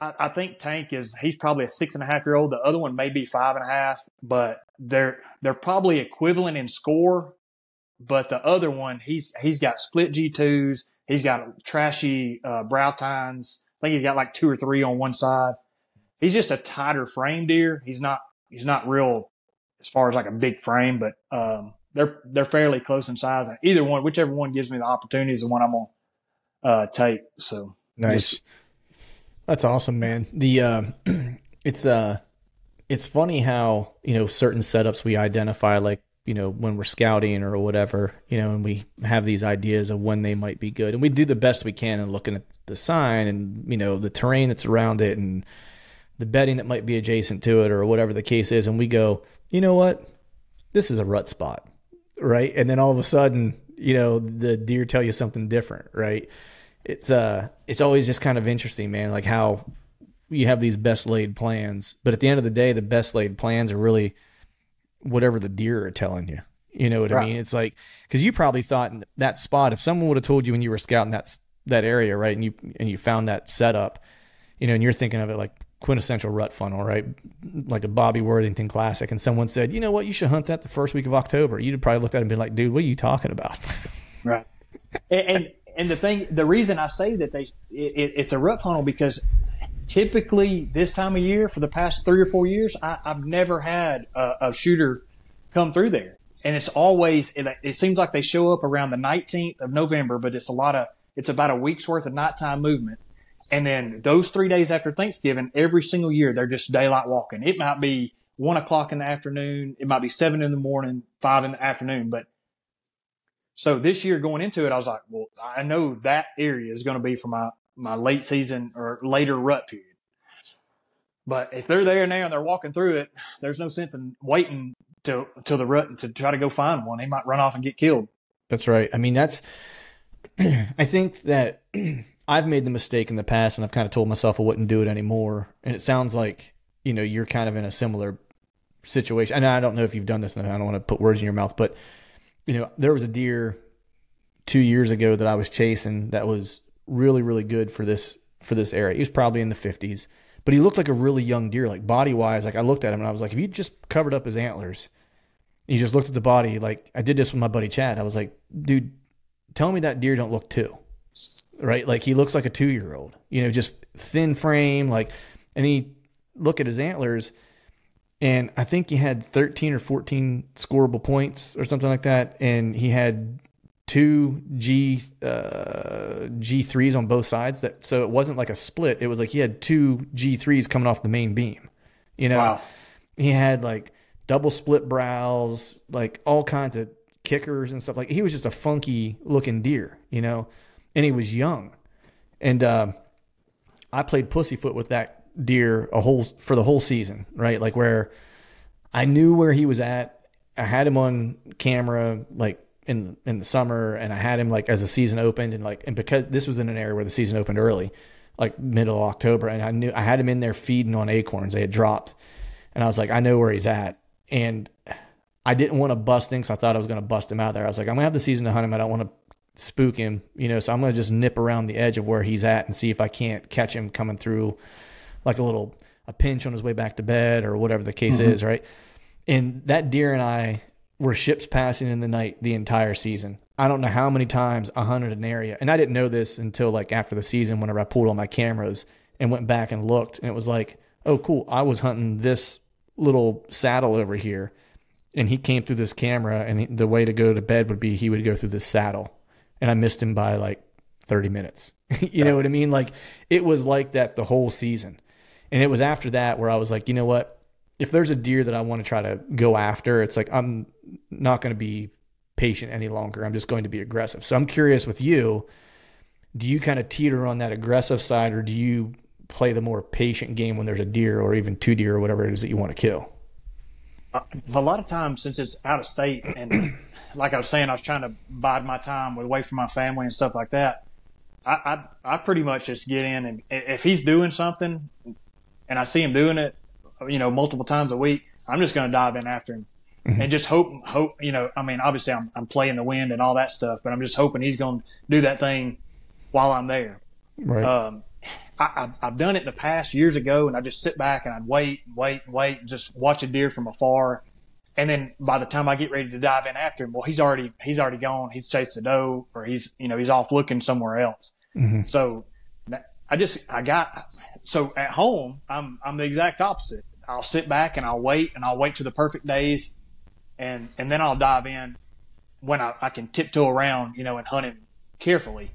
I, I, think Tank is he's probably a six and a half year old. The other one may be five and a half, but they're they're probably equivalent in score. But the other one, he's he's got split G twos. He's got trashy uh, brow tines. I think he's got like two or three on one side. He's just a tighter frame deer. He's not he's not real as far as like a big frame, but um, they're they're fairly close in size. And either one, whichever one gives me the opportunity is the one I'm gonna uh, take. So nice. Just, that's awesome, man. The uh, it's uh it's funny how, you know, certain setups we identify like, you know, when we're scouting or whatever, you know, and we have these ideas of when they might be good. And we do the best we can in looking at the sign and, you know, the terrain that's around it and the bedding that might be adjacent to it or whatever the case is. And we go, you know what? This is a rut spot. Right. And then all of a sudden, you know, the deer tell you something different. Right it's uh it's always just kind of interesting, man, like how you have these best laid plans, but at the end of the day, the best laid plans are really whatever the deer are telling you. You know what right. I mean? It's like because you probably thought in that spot, if someone would have told you when you were scouting that that area, right, and you and you found that setup, you know, and you're thinking of it like quintessential rut funnel, right, like a Bobby Worthington classic, and someone said, you know what, you should hunt that the first week of October. You'd probably looked at it and been like, dude, what are you talking about? Right. and, and and the thing, the reason I say that they, it, it's a rut funnel because typically this time of year for the past three or four years, I, have never had a, a, shooter come through there. And it's always, it, it, seems like they show up around the 19th of November, but it's a lot of, it's about a week's worth of nighttime movement. And then those three days after Thanksgiving, every single year, they're just daylight walking. It might be one o'clock in the afternoon. It might be seven in the morning, five in the afternoon, but so this year going into it, I was like, well, I know that area is going to be for my, my late season or later rut period. But if they're there now and they're walking through it, there's no sense in waiting till till the rut to try to go find one. They might run off and get killed. That's right. I mean, that's. I think that I've made the mistake in the past, and I've kind of told myself I wouldn't do it anymore. And it sounds like you know you're kind of in a similar situation. And I don't know if you've done this, and I don't want to put words in your mouth, but you know, there was a deer two years ago that I was chasing that was really, really good for this for this area. He was probably in the fifties, but he looked like a really young deer, like body wise. Like I looked at him and I was like, if you just covered up his antlers, he just looked at the body. Like I did this with my buddy Chad. I was like, dude, tell me that deer don't look two. right? Like he looks like a two year old, you know, just thin frame, like, and he look at his antlers, and I think he had 13 or 14 scoreable points or something like that, and he had two G uh, G threes on both sides. That so it wasn't like a split. It was like he had two G threes coming off the main beam. You know, wow. he had like double split brows, like all kinds of kickers and stuff. Like he was just a funky looking deer, you know, and he was young. And uh, I played pussyfoot with that deer a whole for the whole season, right? Like where I knew where he was at. I had him on camera like in in the summer, and I had him like as the season opened, and like and because this was in an area where the season opened early, like middle of October, and I knew I had him in there feeding on acorns. They had dropped, and I was like, I know where he's at, and I didn't want to bust things. I thought I was going to bust him out there. I was like, I'm gonna have the season to hunt him. I don't want to spook him, you know. So I'm gonna just nip around the edge of where he's at and see if I can't catch him coming through, like a little a pinch on his way back to bed or whatever the case mm-hmm. is, right? And that deer and I were ships passing in the night the entire season. I don't know how many times I hunted an area, and I didn't know this until like after the season, whenever I pulled all my cameras and went back and looked, and it was like, oh, cool, I was hunting this little saddle over here, and he came through this camera, and he, the way to go to bed would be he would go through this saddle, and I missed him by like thirty minutes. you know what I mean? Like it was like that the whole season, and it was after that where I was like, you know what? If there's a deer that I want to try to go after, it's like I'm not going to be patient any longer. I'm just going to be aggressive. So I'm curious with you, do you kind of teeter on that aggressive side or do you play the more patient game when there's a deer or even two deer or whatever it is that you want to kill? Uh, a lot of times since it's out of state and like I was saying, I was trying to bide my time away from my family and stuff like that. I, I, I pretty much just get in and if he's doing something and I see him doing it, you know, multiple times a week, I'm just going to dive in after him mm-hmm. and just hope, hope, you know, I mean, obviously I'm, I'm playing the wind and all that stuff, but I'm just hoping he's going to do that thing while I'm there. Right. Um, I, have done it in the past years ago, and I just sit back and I'd wait, wait, wait, and just watch a deer from afar. And then by the time I get ready to dive in after him, well, he's already he's already gone. He's chased the doe, or he's you know he's off looking somewhere else. Mm-hmm. So I just I got so at home I'm I'm the exact opposite. I'll sit back and I'll wait and I'll wait to the perfect days and and then I'll dive in when I, I can tiptoe around, you know, and hunt him carefully.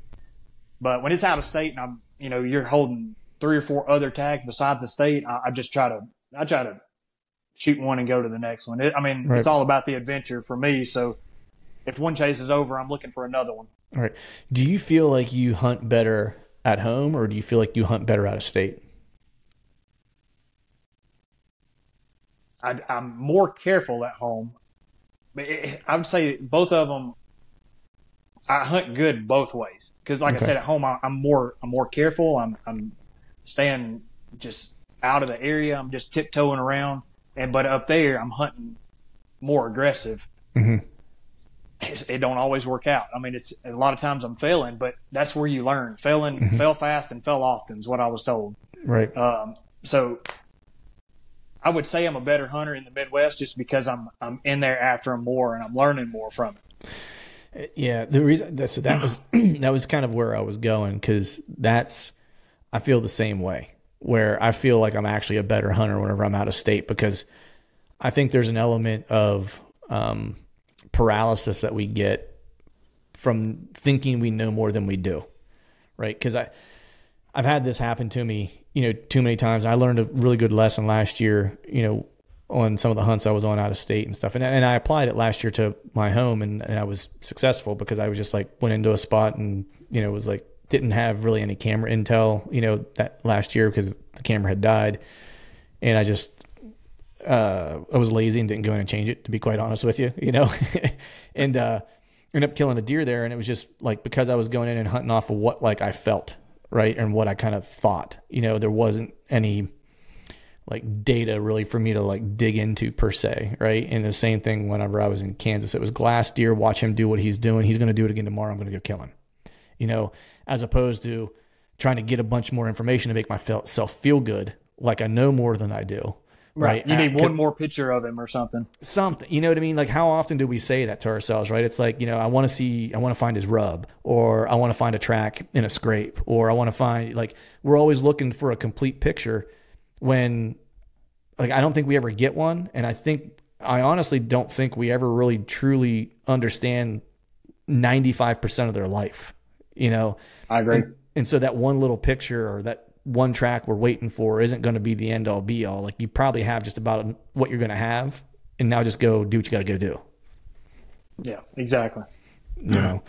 But when it's out of state and I'm, you know, you're holding three or four other tags besides the state, I, I just try to, I try to shoot one and go to the next one. It, I mean, right. it's all about the adventure for me. So if one chase is over, I'm looking for another one. All right. Do you feel like you hunt better at home or do you feel like you hunt better out of state? I, am more careful at home. I would say both of them. I hunt good both ways because, like okay. I said, at home I, am more I'm more careful. I'm I'm staying just out of the area. I'm just tiptoeing around, and but up there I'm hunting more aggressive. Mm-hmm. It don't always work out. I mean, it's a lot of times I'm failing, but that's where you learn. Failing, mm-hmm. fail fast, and fell often is what I was told. Right. Um, so I would say I'm a better hunter in the Midwest just because I'm I'm in there after them more and I'm learning more from it. Yeah, the reason that so that was that was kind of where I was going because that's I feel the same way where I feel like I'm actually a better hunter whenever I'm out of state because I think there's an element of um, paralysis that we get from thinking we know more than we do, right? Because I I've had this happen to me you know, too many times. I learned a really good lesson last year, you know, on some of the hunts I was on out of state and stuff. And, and I applied it last year to my home and, and I was successful because I was just like went into a spot and, you know, was like, didn't have really any camera intel, you know, that last year because the camera had died. And I just, uh, I was lazy and didn't go in and change it to be quite honest with you, you know, and, uh, ended up killing a deer there. And it was just like, because I was going in and hunting off of what like I felt, right? And what I kind of thought. You know, there wasn't any like data really for me to like dig into per se, right? And the same thing whenever I was in Kansas, it was glass deer, watch him do what he's doing. He's going to do it again tomorrow. I'm going to go kill him. You know, as opposed to trying to get a bunch more information to make myself feel good, like I know more than I do. Right. You need one more picture of him or something. Something. You know what I mean? Like how often do we say that to ourselves, right? It's like, you know, I want to see I want to find his rub or I want to find a track in a scrape or I want to find like we're always looking for a complete picture when like I don't think we ever get one and I think I honestly don't think we ever really truly understand 95% of their life, you know. I agree. And, and so that one little picture or that one track we're waiting for isn't going to be the end all be all. Like you probably have just about what you're going to have, and now just go do what you got to go do. Yeah, exactly. You know,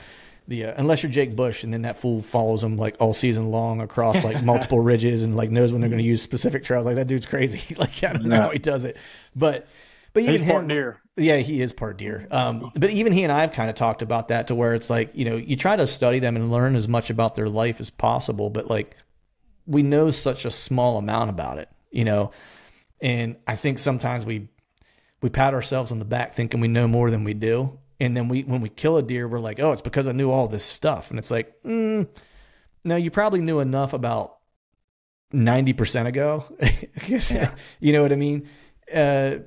the uh, unless you're Jake Bush, and then that fool follows them like all season long across like multiple ridges and like knows when they're going to use specific trails. Like that dude's crazy. like I don't know how he does it, but but even He's him, deer. Yeah, he is part deer. Um, but even he and I have kind of talked about that to where it's like, you know, you try to study them and learn as much about their life as possible, but like we know such a small amount about it, you know. And I think sometimes we we pat ourselves on the back thinking we know more than we do. And then we when we kill a deer, we're like, oh, it's because I knew all this stuff. And it's like, mm, no, you probably knew enough about ninety percent ago. yeah. you know what I mean? Uh,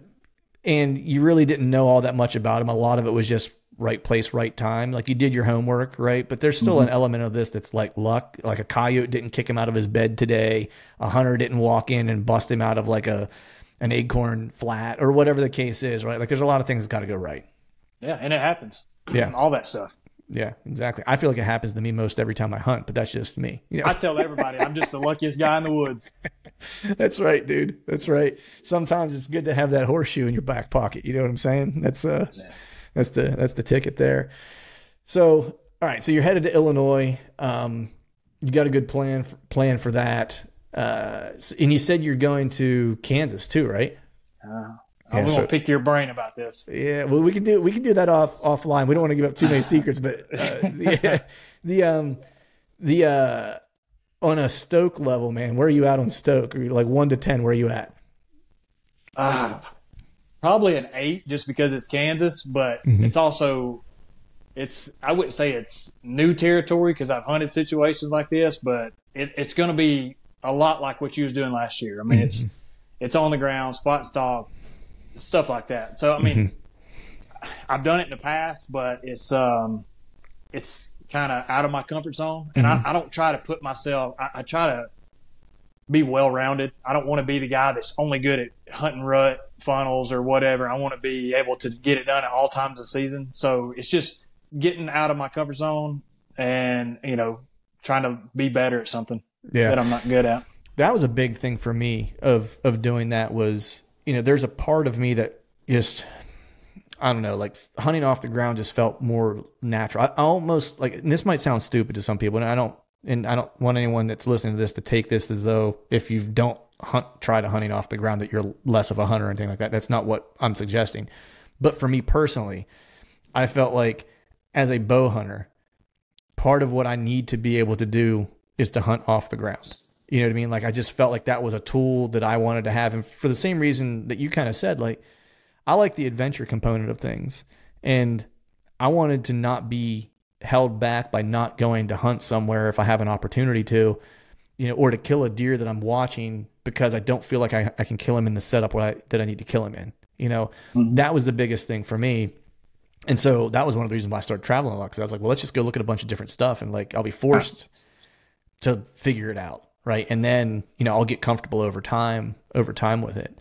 and you really didn't know all that much about him. A lot of it was just right place, right time. Like you did your homework, right? But there's still mm-hmm. an element of this that's like luck. Like a coyote didn't kick him out of his bed today. A hunter didn't walk in and bust him out of like a an acorn flat or whatever the case is, right? Like there's a lot of things that got to go right. Yeah, and it happens. Yeah, all that stuff. Yeah, exactly. I feel like it happens to me most every time I hunt, but that's just me. You know? I tell everybody I'm just the luckiest guy in the woods. that's right, dude. That's right. Sometimes it's good to have that horseshoe in your back pocket. You know what I'm saying? That's uh, that's the that's the ticket there. So, all right. So you're headed to Illinois. Um, you got a good plan for, plan for that. Uh, and you said you're going to Kansas too, right? Uh, I yeah, want to pick your brain about this. Yeah, well, we can do we can do that off offline. We don't want to give up too many secrets, but uh, the the um the uh on a Stoke level, man, where are you at on Stoke? Are you like one to ten? Where are you at? Uh, probably an eight, just because it's Kansas, but mm-hmm. it's also it's I wouldn't say it's new territory because I've hunted situations like this, but it, it's going to be a lot like what you was doing last year. I mean, mm-hmm. it's it's on the ground, spot stalk, stuff like that. So I mean, mm-hmm. I've done it in the past, but it's um, it's kind of out of my comfort zone, and mm-hmm. I, I, don't try to put myself. I, I try to be well rounded. I don't want to be the guy that's only good at hunting rut funnels or whatever. I want to be able to get it done at all times of season. So it's just getting out of my comfort zone and you know trying to be better at something yeah. that I'm not good at. That was a big thing for me of of doing that was you know, there's a part of me that just I don't know, like hunting off the ground just felt more natural. I, I almost like this might sound stupid to some people, and I don't and I don't want anyone that's listening to this to take this as though if you don't hunt try to hunting off the ground that you're less of a hunter or anything like that. That's not what I'm suggesting. But for me personally, I felt like as a bow hunter, part of what I need to be able to do is to hunt off the ground. You know what I mean? Like I just felt like that was a tool that I wanted to have. And for the same reason that you kind of said, like I like the adventure component of things. And I wanted to not be held back by not going to hunt somewhere if I have an opportunity to, you know, or to kill a deer that I'm watching because I don't feel like I, I can kill him in the setup what I, that I need to kill him in. You know, mm-hmm. that was the biggest thing for me. And so that was one of the reasons why I started traveling a lot. Cause I was like, well, let's just go look at a bunch of different stuff. And like, I'll be forced to figure it out right? And then you know I'll get comfortable over time over time with it.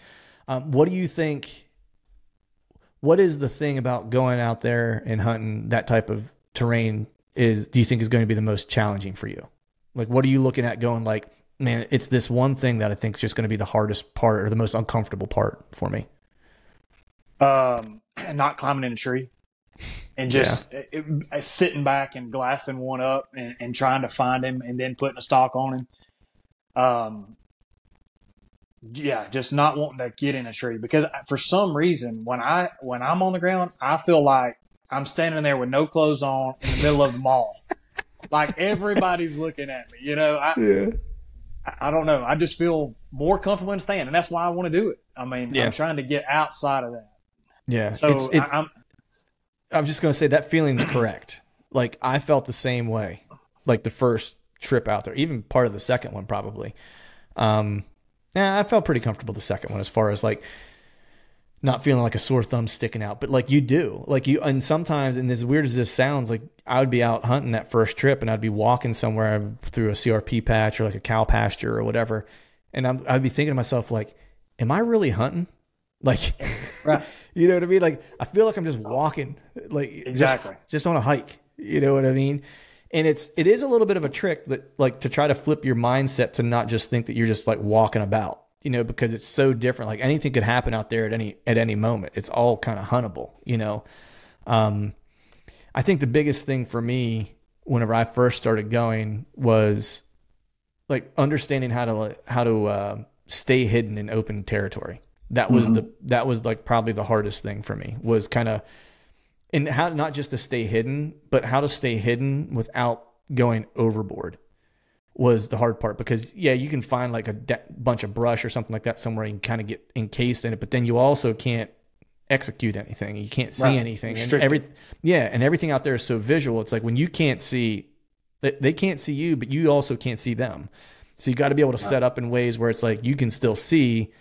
Um, what do you think? What is the thing about going out there and hunting that type of terrain? Is do you think is going to be the most challenging for you? Like, what are you looking at? Going like, man, it's this one thing that I think is just going to be the hardest part or the most uncomfortable part for me. Um, not climbing in a tree and just yeah. it, it, sitting back and glassing one up and, and, trying to find him and then putting a stalk on him. Um, yeah, just not wanting to get in a tree because for some reason when I when I'm on the ground, I feel like I'm standing there with no clothes on in the middle of the mall, like everybody's looking at me. You know, I, yeah. I, I don't know. I just feel more comfortable in staying, and that's why I want to do it. I mean, yeah. I'm trying to get outside of that. Yeah. So it's, it's, I, I'm. I'm just going to say that feeling is correct. Like I felt the same way. Like the first trip out there, even part of the second one probably. Um, Yeah, I felt pretty comfortable the second one as far as like not feeling like a sore thumb sticking out, but like you do, like you, and sometimes, and as weird as this sounds, like I would be out hunting that first trip and I'd be walking somewhere through a CRP patch or like a cow pasture or whatever. And I'm, I'd be thinking to myself, like, am I really hunting? Like, right. you know what I mean? Like, I feel like I'm just walking, like, exactly, just, just on a hike. You know what I mean? And it's it is a little bit of a trick that like to try to flip your mindset to not just think that you're just like walking about, you know, because it's so different. Like anything could happen out there at any at any moment. It's all kind of huntable, you know. Um, I think the biggest thing for me whenever I first started going was like understanding how to how to uh, stay hidden in open territory that was mm-hmm. the that was like probably the hardest thing for me was kind of and how not just to stay hidden, but how to stay hidden without going overboard was the hard part because yeah, you can find like a bunch of brush or something like that somewhere and kind of get encased in it, but then you also can't execute anything. You can't see right. anything, and every yeah, and everything out there is so visual. It's like when you can't see, they can't see you, but you also can't see them. So you got to be able to set up in ways where it's like you can still see,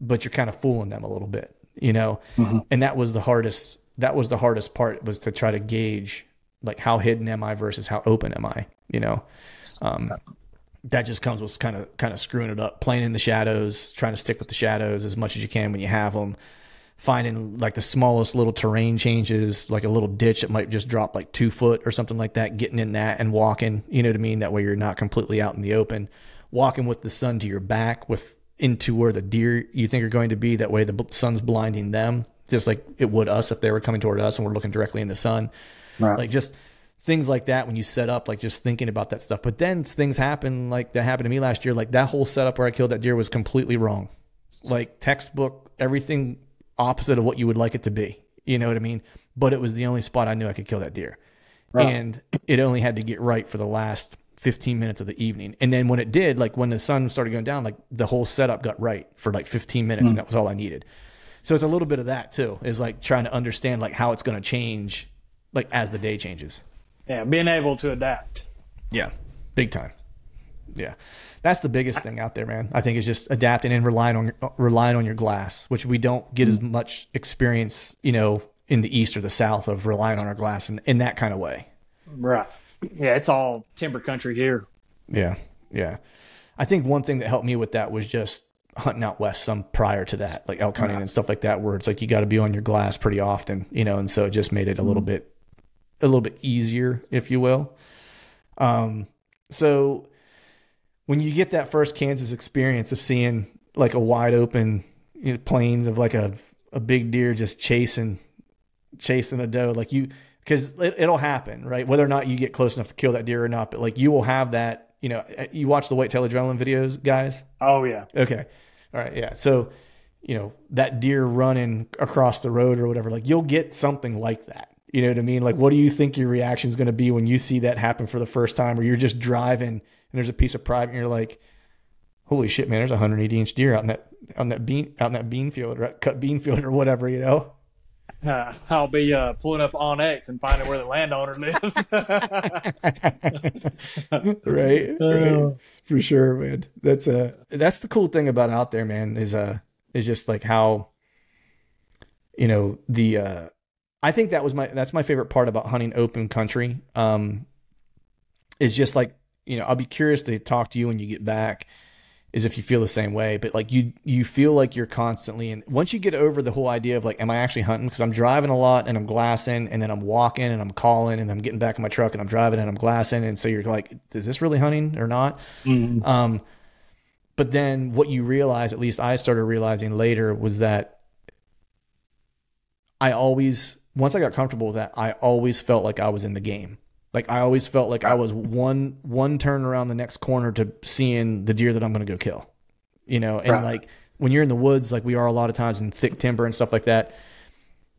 but you're kind of fooling them a little bit, you know? Mm-hmm. And that was the hardest, that was the hardest part was to try to gauge like how hidden am I versus how open am I, you know? Um, that just comes with kind of, kind of screwing it up, playing in the shadows, trying to stick with the shadows as much as you can when you have them, finding like the smallest little terrain changes, like a little ditch that might just drop like two foot or something like that, getting in that and walking, you know what I mean? That way you're not completely out in the open, walking with the sun to your back with into where the deer you think are going to be. That way, the sun's blinding them, just like it would us if they were coming toward us and we're looking directly in the sun. Right. Like just things like that when you set up, like just thinking about that stuff. But then things happen like that happened to me last year. Like that whole setup where I killed that deer was completely wrong. Like textbook, everything opposite of what you would like it to be. You know what I mean? But it was the only spot I knew I could kill that deer. Right. And it only had to get right for the last 15 minutes of the evening. And then when it did, like when the sun started going down, like the whole setup got right for like 15 minutes mm. and that was all I needed. So it's a little bit of that too, is like trying to understand like how it's going to change like as the day changes. Yeah, being able to adapt. Yeah, big time. Yeah. That's the biggest thing out there, man. I think is just adapting and relying on relying on your glass, which we don't get mm. as much experience, you know, in the east or the south of relying on our glass in, in that kind of way. Right yeah, it's all timber country here. Yeah, yeah. I think one thing that helped me with that was just hunting out west some prior to that, like elk hunting and stuff like that, where it's like you got to be on your glass pretty often, you know, and so it just made it a little mm-hmm. bit, a little bit easier, if you will. Um, so when you get that first Kansas experience of seeing like a wide open you know, plains of like a a big deer just chasing chasing the doe, like you because it, will happen, right? Whether or not you get close enough to kill that deer or not, but like you will have that. You know, you watch the whitetail adrenaline videos, guys. Oh yeah. Okay. All right. Yeah. So, you know, that deer running across the road or whatever, like you'll get something like that. You know what I mean? Like, what do you think your reaction is going to be when you see that happen for the first time, or you're just driving and there's a piece of private and you're like, "Holy shit, man! There's a 180 inch deer out in that on that bean out in that bean field or cut bean field or whatever." You know? uh, I'll be uh, pulling up onX and finding where the landowner lives. right, right, for sure, man. That's a uh, that's the cool thing about out there, man. Is uh is just like how you know the uh I think that was my that's my favorite part about hunting open country. Um, is just like you know I'll be curious to talk to you when you get back is if you feel the same way. But like you you feel like you're constantly and once you get over the whole idea of like, am I actually hunting? Because I'm driving a lot and I'm glassing and then I'm walking and I'm calling and I'm getting back in my truck and I'm driving and I'm glassing. And so you're like, is this really hunting or not? Mm-hmm. Um, but then what you realize, at least I started realizing later, was that I always once I got comfortable with that, I always felt like I was in the game. Like I always felt like I was one one turn around the next corner to seeing the deer that I'm going to go kill. You know, and right. like when you're in the woods, like we are a lot of times in thick timber and stuff like that,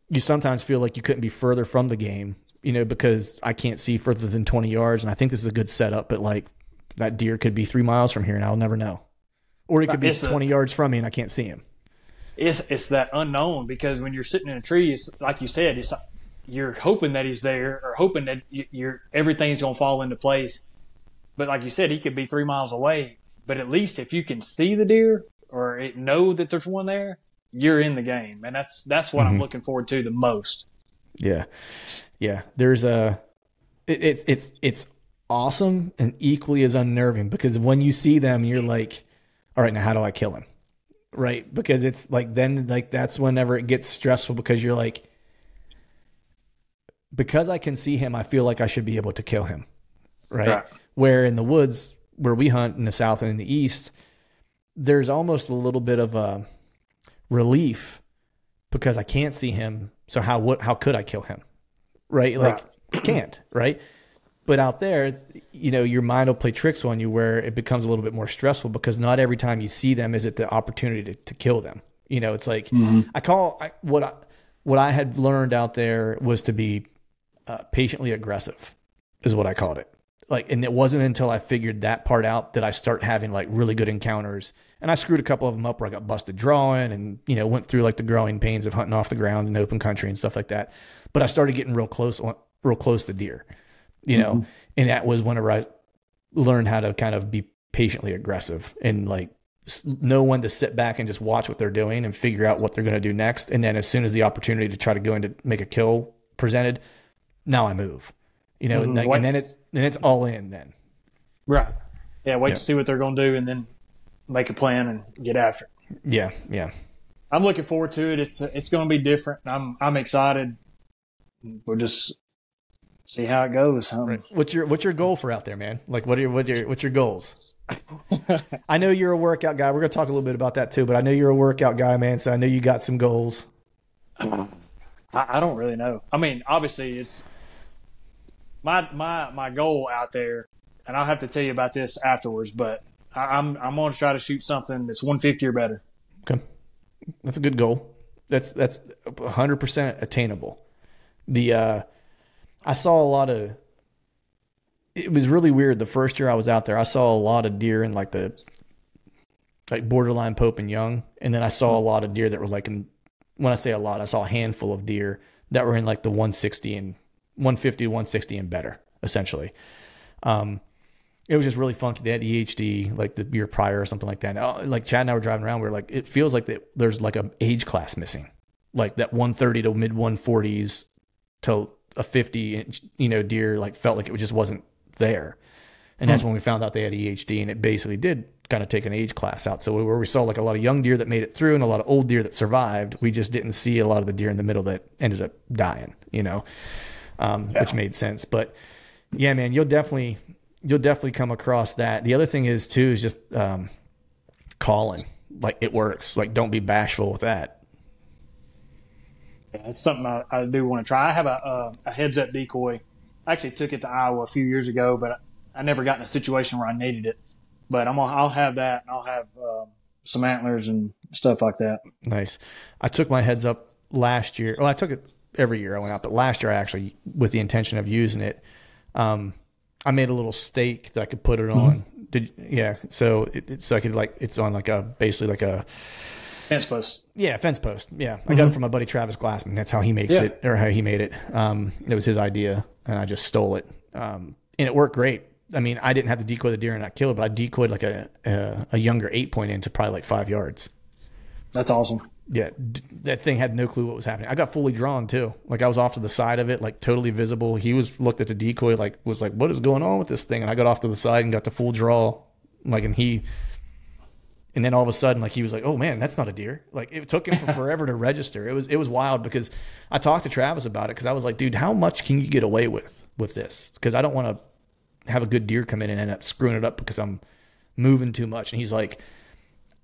you sometimes feel like you couldn't be further from the game. You know, because I can't see further than 20 yards, and I think this is a good setup. But like that deer could be three miles from here, and I'll never know, or he could be 20 a, yards from me, and I can't see him. It's it's that unknown because when you're sitting in a tree, it's like you said, it's you're hoping that he's there or hoping that you're everything's going to fall into place. But like you said, he could be three miles away. but at least if you can see the deer or it, know that there's one there, you're in the game, and that's that's what mm-hmm. I'm looking forward to the most. Yeah, yeah. There's a it, it's it's it's awesome and equally as unnerving because when you see them, you're like, all right, now how do I kill him? Right, because it's like then like that's whenever it gets stressful because you're like, because I can see him, I feel like I should be able to kill him. Right. right. Where in the woods where we hunt in the south and in the east, there's almost a little bit of a relief because I can't see him. So how what how could I kill him? Right? Like right. can't, right? But out there, you know, your mind will play tricks on you where it becomes a little bit more stressful because not every time you see them is it the opportunity to, to kill them. You know, it's like mm-hmm. I call I, what I, what I had learned out there was to be uh, patiently aggressive, is what I called it like and it wasn't until I figured that part out that I start having like really good encounters. And I screwed a couple of them up where I got busted drawing and you know went through like the growing pains of hunting off the ground in open country and stuff like that. But I started getting real close on real close to deer, you know, mm-hmm. and that was whenever I learned how to kind of be patiently aggressive and like know when to sit back and just watch what they're doing and figure out what they're going to do next. And then as soon as the opportunity to try to go in to make a kill presented, now I move you know, mm-hmm. and then it's then it's all in then. Right. Yeah. Wait yeah. to see what they're going to do, and then make a plan and get after it. Yeah. Yeah. I'm looking forward to it. It's it's going to be different. I'm I'm excited. We'll just see how it goes. Um, right. What's your what's your goal for out there, man? Like, what are your what are your what's your goals? I know you're a workout guy. We're gonna talk a little bit about that too, but I know you're a workout guy, man. So I know you got some goals. I, I don't really know. I mean, obviously, it's my my my goal out there, and I'll have to tell you about this afterwards. But I, I'm, I'm going to try to shoot something that's 150 or better. Okay, that's a good goal. That's that's 100 percent attainable. The uh, I saw a lot of. It was really weird. The first year I was out there, I saw a lot of deer in like the like borderline Pope and Young, and then I saw a lot of deer that were like in. When I say a lot, I saw a handful of deer that were in like the 160 and 150 160 and better, essentially. Um, it was just really funky. They had EHD like the year prior or something like that. Uh, like Chad and I were driving around. We are like, it feels like that there's like a age class missing, like that 130 to mid 140s to a 50 inch, you know, deer. Like felt like it just wasn't there. And that's hmm. when we found out they had EHD, and it basically did kind of take an age class out. So where we saw like a lot of young deer that made it through and a lot of old deer that survived, we just didn't see a lot of the deer in the middle that ended up dying. You know um, yeah. which made sense. But yeah, man, you'll definitely you'll definitely come across that. The other thing is too is just um, calling. Like it works. Like don't be bashful with that. Yeah, it's something I, I do want to try. I have a, a, a heads up decoy. I actually took it to Iowa a few years ago, but I, never got in a situation where I needed it. But I'm gonna, I'll have that, and I'll have um, some antlers and stuff like that. Nice. I took my heads up last year. Well, I took it every year I went out, but last year I actually, with the intention of using it, um, I made a little stake that I could put it on. Mm-hmm. Did yeah, so it, it, so I could like it's on like a basically like a fence post. Yeah, fence post. Yeah, mm-hmm. I got it mm-hmm. from my buddy Travis Glassman. That's how he makes yeah. it, or how he made it. Um, it was his idea, and I just stole it. Um, and it worked great. I mean, I didn't have to decoy the deer and not kill it, but I decoyed like a, a, a younger eight point into probably like five yards. That's awesome yeah, that thing had no clue what was happening. I got fully drawn too. Like I was off to the side of it, like totally visible. He was looked at the decoy, like was like, "What is going on with this thing?" And I got off to the side and got the full draw, like, and he, and then all of a sudden, like he was like, "Oh man, that's not a deer." Like it took him forever to register. It was it was wild because I talked to Travis about it because I was like, "Dude, how much can you get away with with this?" Because I don't want to have a good deer come in and end up screwing it up because I'm moving too much. And he's like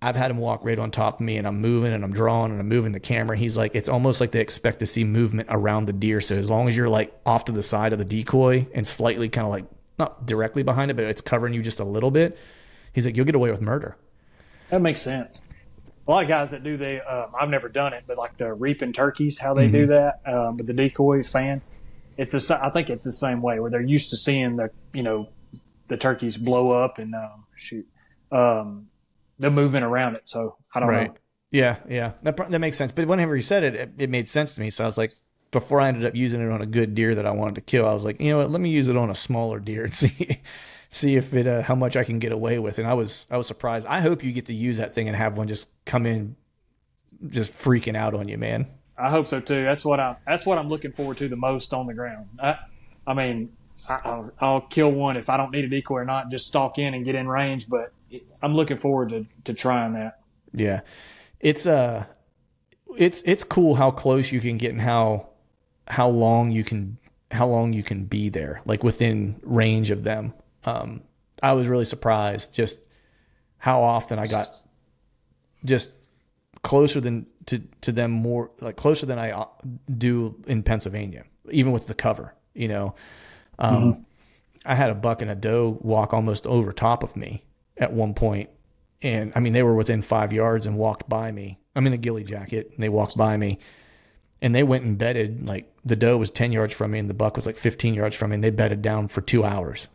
I've had him walk right on top of me and I'm moving and I'm drawing and I'm moving the camera. He's like, it's almost like they expect to see movement around the deer. So as long as you're like off to the side of the decoy and slightly kind of like not directly behind it, but it's covering you just a little bit, he's like, you'll get away with murder. That makes sense. A lot of guys that do the, um, I've never done it, but like the reaping turkeys, how they mm-hmm. do that um, with the decoy fan. It's the I think it's the same way where they're used to seeing the, you know, the turkeys blow up and um, shoot. Um, the movement around it. So I don't right. know. Yeah, yeah, that that makes sense. But whenever he said it, it, it, made sense to me. So I was like, before I ended up using it on a good deer that I wanted to kill, I was like, you know what? Let me use it on a smaller deer and see see if it uh, how much I can get away with. And I was I was surprised. I hope you get to use that thing and have one just come in, just freaking out on you, man. I hope so too. That's what I that's what I'm looking forward to the most on the ground. I, I mean, I, will I'll kill one if I don't need a decoy or not. Just stalk in and get in range. But I'm looking forward to to trying that. Yeah, it's uh, it's it's cool how close you can get and how how long you can how long you can be there, like within range of them. Um, I was really surprised just how often I got just closer than to to them more like closer than I uh, do in Pennsylvania, even with the cover. You know, um, mm-hmm. I had a buck and a doe walk almost over top of me at one point, and I mean they were within five yards and walked by me. I'm in a ghillie jacket, and they walked by me, and they went and bedded. Like the doe was ten yards from me, and the buck was like 15 yards from me, and they bedded down for two hours.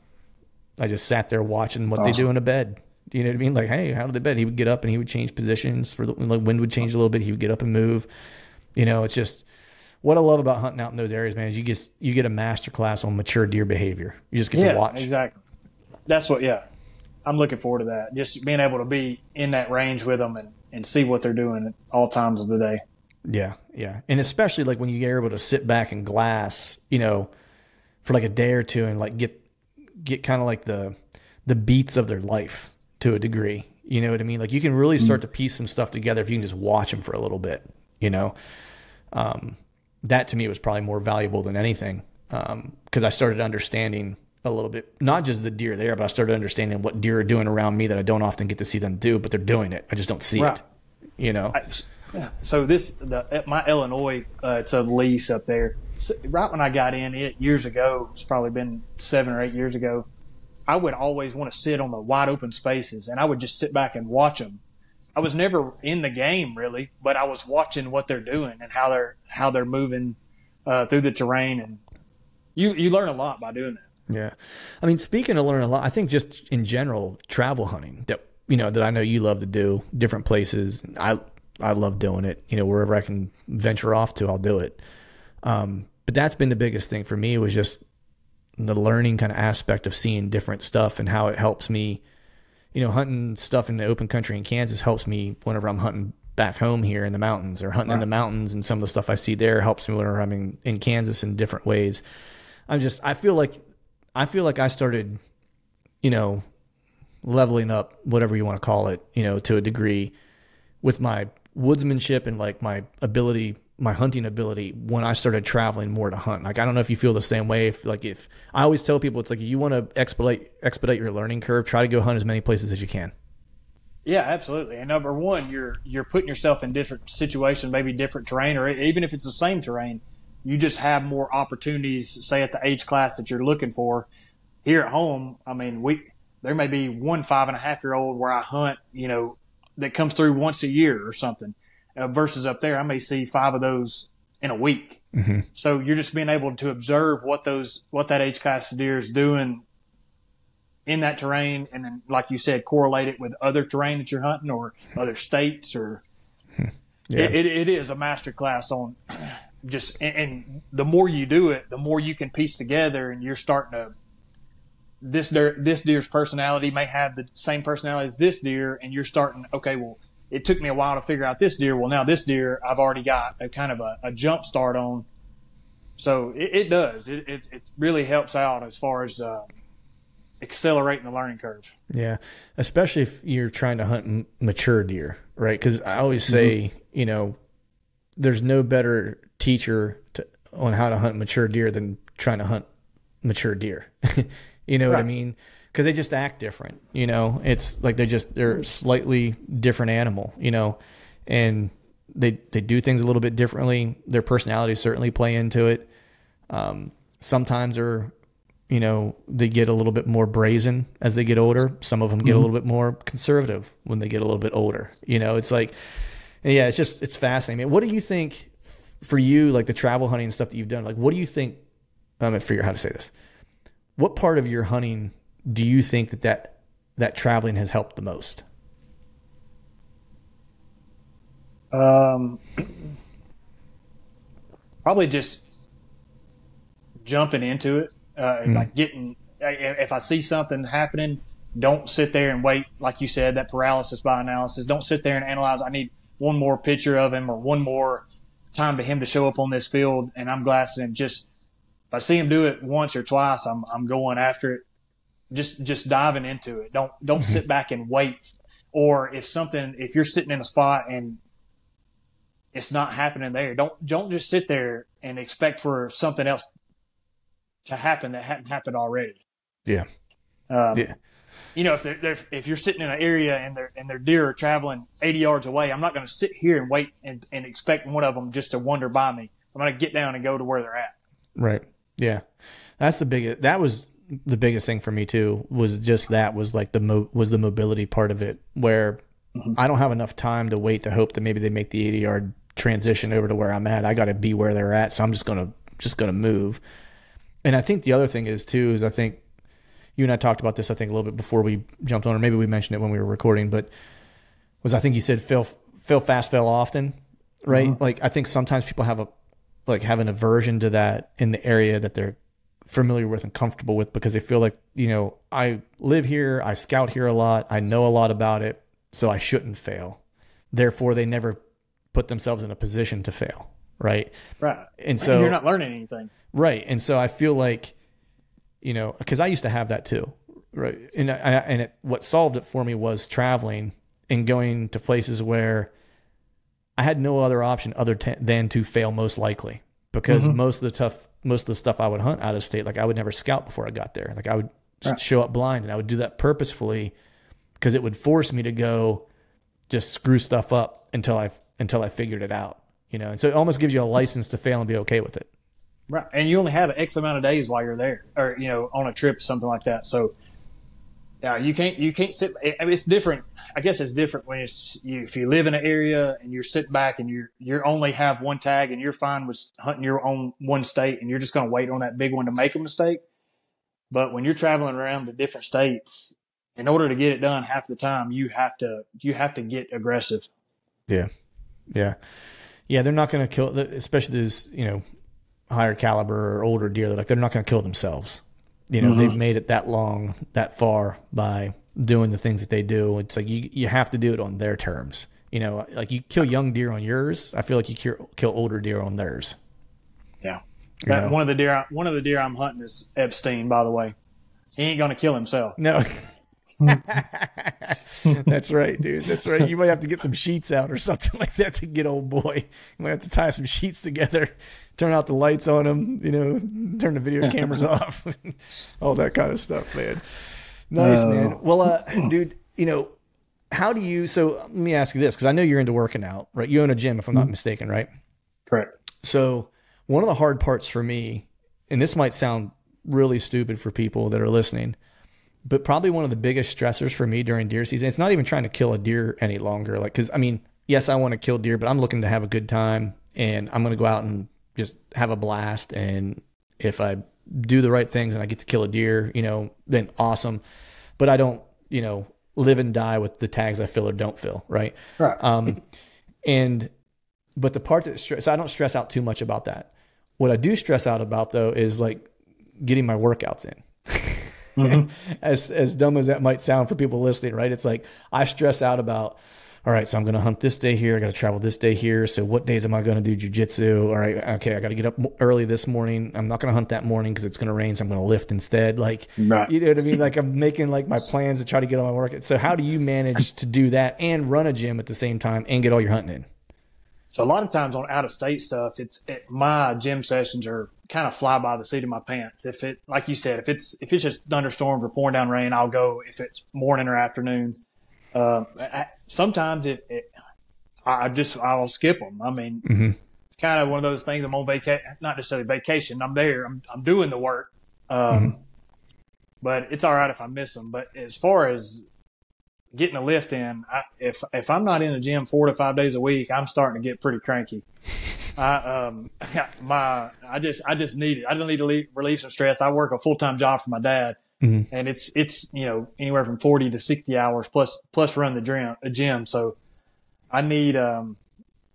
I just sat there watching what awesome. they do in a bed. You know what I mean? Like, hey, how did they bed? He would get up and he would change positions for the like wind would change a little bit. He would get up and move. You know, it's just what I love about hunting out in those areas, man. Is you get you get a master class on mature deer behavior. You just get yeah, to watch. Exactly. That's what. Yeah, I'm looking forward to that. Just being able to be in that range with them and and see what they're doing at all times of the day. Yeah, yeah, and especially like when you're able to sit back and glass, you know, for like a day or two and like get get kind of like the the beats of their life to a degree. You know what I mean? Like you can really start mm. to piece some stuff together if you can just watch them for a little bit. You know, um, that to me was probably more valuable than anything because um, I started understanding a little bit, not just the deer there, but I started understanding what deer are doing around me that I don't often get to see them do, but they're doing it. I just don't see right. it. You know. I, yeah. So this, the, my Illinois, uh, it's a lease up there. Right when I got in it years ago, it's probably been seven or eight years ago. I would always want to sit on the wide open spaces, and I would just sit back and watch them. I was never in the game really, but I was watching what they're doing and how they're how they're moving uh, through the terrain, and you you learn a lot by doing that. Yeah, I mean, speaking of learning a lot, I think just in general, travel hunting that you know that I know you love to do different places. I I love doing it. You know, wherever I can venture off to, I'll do it. Um, but that's been the biggest thing for me was just the learning kind of aspect of seeing different stuff and how it helps me. You know, hunting stuff in the open country in Kansas helps me whenever I'm hunting back home here in the mountains or hunting right. in the mountains and some of the stuff I see there helps me whenever I'm in, in Kansas in different ways. I'm just I feel like I feel like I started, you know, leveling up, whatever you want to call it, you know, to a degree with my woodsmanship and like my ability my hunting ability when I started traveling more to hunt. Like I don't know if you feel the same way. If like if I always tell people it's like you want to expedite expedite your learning curve, try to go hunt as many places as you can. Yeah, absolutely. And number one, you're you're putting yourself in different situations, maybe different terrain, or even if it's the same terrain, you just have more opportunities. Say at the age class that you're looking for. Here at home, I mean, we there may be one five and a half year old where I hunt, you know, that comes through once a year or something. Uh, versus up there, I may see five of those in a week. Mm-hmm. So you're just being able to observe what those what that age class of deer is doing in that terrain, and then, like you said, correlate it with other terrain that you're hunting or other states, or hmm. yeah. it, it, it is a master class on just and, and the more you do it, the more you can piece together, and you're starting to this deer, this deer's personality may have the same personality as this deer, and you're starting. Okay, well, it took me a while to figure out this deer. Well, now this deer, I've already got a kind of a, a jump start on. So it, it does. It, it, it really helps out as far as uh, accelerating the learning curve. Yeah, especially if you're trying to hunt mature deer, right? Because I always say, mm-hmm. you know, there's no better teacher to, on how to hunt mature deer than trying to hunt mature deer. You know right. what I mean? Because they just act different. You know, it's like they're just they're slightly different animal. You know, and they they do things a little bit differently. Their personalities certainly play into it. Um, sometimes they're you know they get a little bit more brazen as they get older. Some of them get mm-hmm. a little bit more conservative when they get a little bit older. You know, it's like yeah, it's just it's fascinating. What do you think for you, like the travel hunting and stuff that you've done? Like, what do you think? I'm gonna figure out how to say this what part of your hunting do you think that that, that traveling has helped the most? Um, probably just jumping into it, uh, mm-hmm. like getting if I see something happening, don't sit there and wait, like you said, that paralysis by analysis. Don't sit there and analyze. I need one more picture of him or one more time to him to show up on this field, and I'm glassing him. Just if I see him do it once or twice, I'm I'm going after it. Just just diving into it. Don't don't mm-hmm. sit back and wait. Or if something, if you're sitting in a spot and it's not happening there, don't don't just sit there and expect for something else to happen that hadn't happened already. Yeah. Um, yeah you know, if they're, they're, if you're sitting in an area and their and their deer are traveling 80 yards away, I'm not going to sit here and wait and, and expect one of them just to wander by me. I'm going to get down and go to where they're at. Right. Yeah. That's the biggest. That was the biggest thing for me too. Was just that was like the mo- was the mobility part of it where mm-hmm. I don't have enough time to wait to hope that maybe they make the 80 yard transition over to where I'm at. I got to be where they're at, so I'm just gonna just gonna move. And I think the other thing is too is I think you and I talked about this, I think, a little bit before we jumped on, or maybe we mentioned it when we were recording, but was I think you said fail, fail fast, fail often, right? Mm-hmm. Like I think sometimes people have a like have an aversion to that in the area that they're familiar with and comfortable with because they feel like you know I live here, I scout here a lot, I know a lot about it, so I shouldn't fail. Therefore, they never put themselves in a position to fail, right? Right. And so you're not learning anything, right? And so I feel like you know, because I used to have that too, right? And I, and it, what solved it for me was traveling and going to places where I had no other option other than to fail most likely because mm-hmm. most of the tough most of the stuff I would hunt out of state, like I would never scout before I got there. Like I would right. show up blind and I would do that purposefully because it would force me to go just screw stuff up until I until I figured it out. You know, and so it almost gives you a license to fail and be okay with it. Right, and you only have X amount of days while you're there, or you know, on a trip, something like that. So, yeah, you can't you can't sit. I mean, it's different. I guess it's different when it's you, if you live in an area and you're sitting back and you're you only have one tag and you're fine with hunting your own one state and you're just going to wait on that big one to make a mistake. But when you're traveling around the different states, in order to get it done half the time, you have to you have to get aggressive. Yeah, yeah, yeah. They're not going to kill, especially those you know higher caliber or older deer, they're like they're not going to kill themselves. You know, mm-hmm. they've made it that long, that far by doing the things that they do. It's like you you have to do it on their terms. You know, like you kill young deer on yours. I feel like you kill, kill older deer on theirs. Yeah, that, one of the deer one of the deer I'm hunting is Epstein. By the way, he ain't going to kill himself. No. That's right, dude. That's right. You might have to get some sheets out or something like that to get old boy. You might have to tie some sheets together turn out the lights on them, you know, turn the video cameras off, all that kind of stuff, man. Nice, man. Well, uh, dude, you know, how do you? So let me ask you this, because I know you're into working out, right? You own a gym, if I'm not mm-hmm. mistaken, right? Correct. So one of the hard parts for me, and this might sound really stupid for people that are listening, but probably one of the biggest stressors for me during deer season. It's not even trying to kill a deer any longer, like because I mean, yes, I want to kill deer, but I'm looking to have a good time, and I'm going to go out and just have a blast. And if I do the right things and I get to kill a deer, you know, then awesome. But I don't, you know, live and die with the tags I fill or don't fill, right? Right. Um, and but the part that stress, so I don't stress out too much about that. What I do stress out about though is like getting my workouts in. Mm-hmm. as as dumb as that might sound for people listening, right? It's like I stress out about all right, so I'm going to hunt this day here. I got to travel this day here. So what days am I going to do jujitsu? All right, okay, I got to get up early this morning. I'm not going to hunt that morning because it's going to rain, so I'm going to lift instead. Like, right. you know what I mean? Like I'm making like my plans to try to get all my work. So how do you manage to do that and run a gym at the same time and get all your hunting in? So a lot of times on out of state stuff, it's it, my gym sessions are kind of fly by the seat of my pants. If it, like you said, if it's if it's just thunderstorms or pouring down rain, I'll go. If it's morning or afternoon, uh, sometimes it, it, I just I'll skip them. I mean, mm-hmm. it's kind of one of those things. I'm on vacation, not necessarily vacation. I'm there. I'm I'm doing the work. Um, mm-hmm. but it's all right if I miss them. But as far as getting a lift in, I, if if I'm not in the gym four to five days a week, I'm starting to get pretty cranky. I um my I just I just need it. I just need to leave, relieve some stress. I work a full time job for my dad, Mm-hmm. And it's it's you know anywhere from forty to sixty hours plus plus run the gym. A gym. So I need um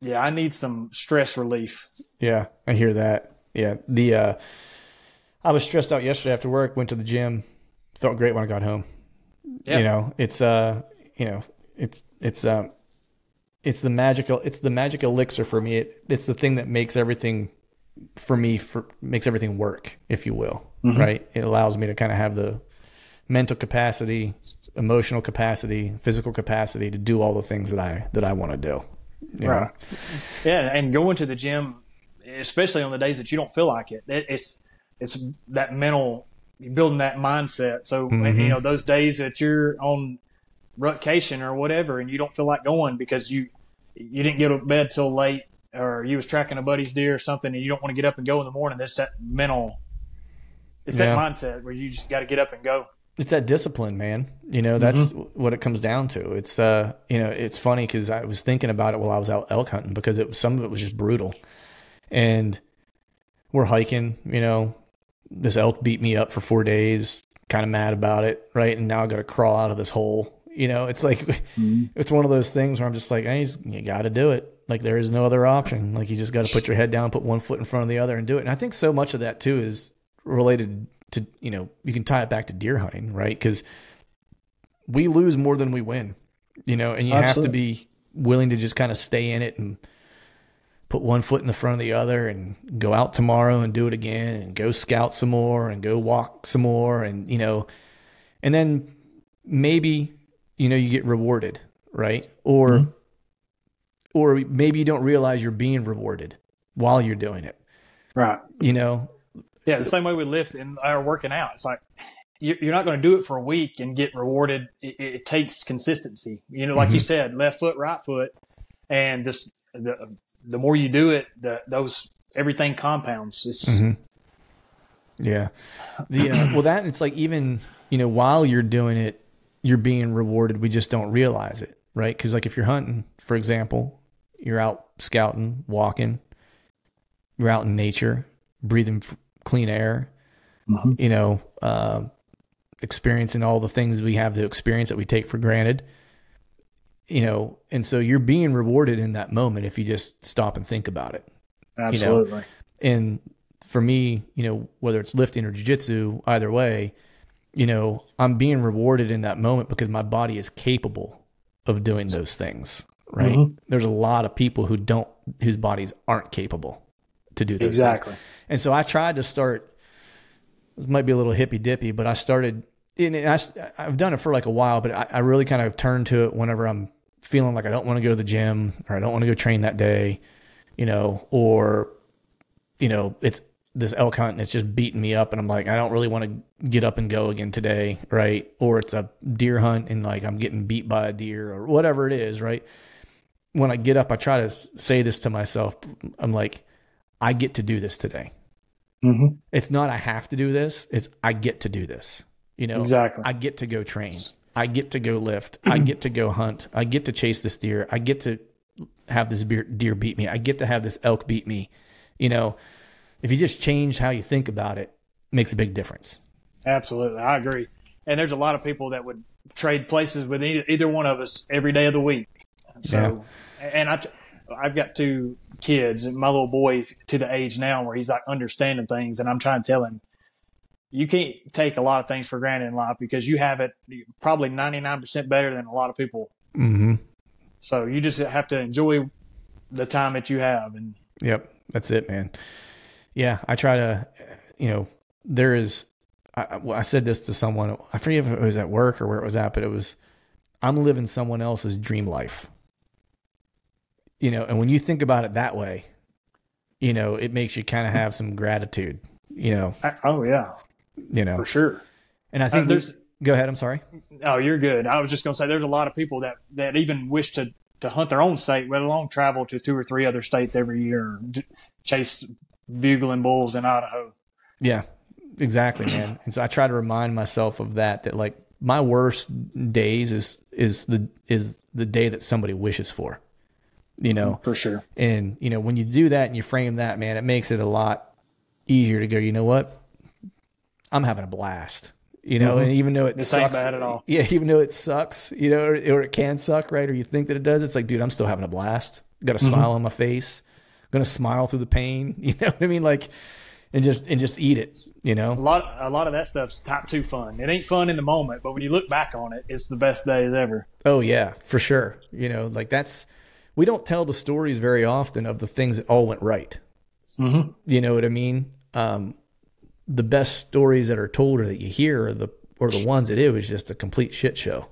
yeah I need some stress relief. Yeah, I hear that. Yeah, the uh, I was stressed out yesterday after work. Went to the gym felt great when I got home. Yeah. You know, it's uh, you know, it's it's um, it's the magical it's the magic elixir for me. It, it's the thing that makes everything for me for makes everything work, if you will. Mm-hmm. Right? It allows me to kind of have the mental capacity, emotional capacity, physical capacity to do all the things that I that I want to do. Right. Know? Yeah, and going to the gym, especially on the days that you don't feel like it, it it's it's that mental building that mindset. So mm-hmm. you know those days that you're on rutcation or whatever, and you don't feel like going because you you didn't get to bed till late, or you was tracking a buddy's deer or something, and you don't want to get up and go in the morning. That's that mental. It's yeah. that mindset where you just got to get up and go. It's that discipline, man. You know, that's mm-hmm. what it comes down to. It's uh, you know, it's funny because I was thinking about it while I was out elk hunting because it was some of it was just brutal, and we're hiking. You know, this elk beat me up for four days. Kind of mad about it, right? And now I got to crawl out of this hole. You know, it's like mm-hmm. it's one of those things where I'm just like, hey, you got to do it. Like there is no other option. Like you just got to put your head down, put one foot in front of the other, and do it. And I think so much of that too is related to you know you can tie it back to deer hunting, right? Because we lose more than we win, you know, and you Absolutely. have to be willing to just kind of stay in it and put one foot in the front of the other and go out tomorrow and do it again and go scout some more and go walk some more and you know and then maybe you know you get rewarded right or mm-hmm. or maybe you don't realize you're being rewarded while you're doing it right you know yeah, the same way we lift and are working out. It's like you're not going to do it for a week and get rewarded. It, it takes consistency. You know, like mm-hmm. you said, left foot, right foot, and just the the more you do it, the those everything compounds. Mm-hmm. Yeah, the uh, well that it's like even you know while you're doing it, you're being rewarded. We just don't realize it, right? Because like if you're hunting, for example, you're out scouting, walking, you're out in nature, breathing clean air, mm-hmm. you know, uh, experiencing all the things we have to experience that we take for granted, you know, and so you're being rewarded in that moment if you just stop and think about it. Absolutely. You know? And for me, you know, whether it's lifting or jujitsu, either way, you know, I'm being rewarded in that moment because my body is capable of doing those things. Right. Mm-hmm. There's a lot of people who don't, whose bodies aren't capable to do those exactly. Things. And so I tried to start. This might be a little hippy dippy, but I started. And I, I've done it for like a while, but I, I really kind of turn to it whenever I'm feeling like I don't want to go to the gym or I don't want to go train that day, you know, or you know, it's this elk hunt and it's just beating me up and I'm like, I don't really want to get up and go again today, right? Or it's a deer hunt and like I'm getting beat by a deer or whatever it is, right? When I get up, I try to say this to myself. I'm like, I get to do this today. Mm-hmm. It's not I have to do this. It's I get to do this. You know, exactly. I get to go train. I get to go lift. I mm-hmm. get to go hunt. I get to chase this deer. I get to have this deer beat me. I get to have this elk beat me. You know, if you just change how you think about it, it makes a big difference. Absolutely, I agree. And there's a lot of people that would trade places with either one of us every day of the week. So, yeah. and I, I've got two kids, and my little boy's to the age now where he's like understanding things, and I'm trying to tell him you can't take a lot of things for granted in life because you have it probably 99% better than a lot of people. Mm-hmm. So you just have to enjoy the time that you have. And yep, that's it, man. Yeah, I try to, you know, there is. I, I said this to someone. I forget if it was at work or where it was at, but it was. I'm living someone else's dream life you know, and when you think about it that way, you know, it makes you kind of have some gratitude, you know. Oh yeah. You know. For sure. And I think uh, there's go ahead, I'm sorry. Oh, you're good. I was just going to say there's a lot of people that that even wish to to hunt their own state, let alone travel to two or three other states every year, chase bugling bulls in Idaho. Yeah, exactly, man. and so I try to remind myself of that. That like my worst days is is the is the day that somebody wishes for you know, for sure. And, you know, when you do that and you frame that, man, it makes it a lot easier to go, you know what? I'm having a blast, you know, mm-hmm. and even though it this sucks, bad at all. Yeah. Even though it sucks, you know, or, or, it can suck, right. Or you think that it does. It's like, dude, I'm still having a blast. Got a mm-hmm. smile on my face. To smile through the pain. You know what I mean? Like, and just and just eat it. You know, a lot a lot of that stuff's top two fun. It ain't fun in the moment, but when you look back on it, it's the best days ever. Oh yeah, for sure. You know, like that's we don't tell the stories very often of the things that all went right. Mm-hmm. You know what I mean? Um, the best stories that are told or that you hear are the or the ones that it was just a complete shit show.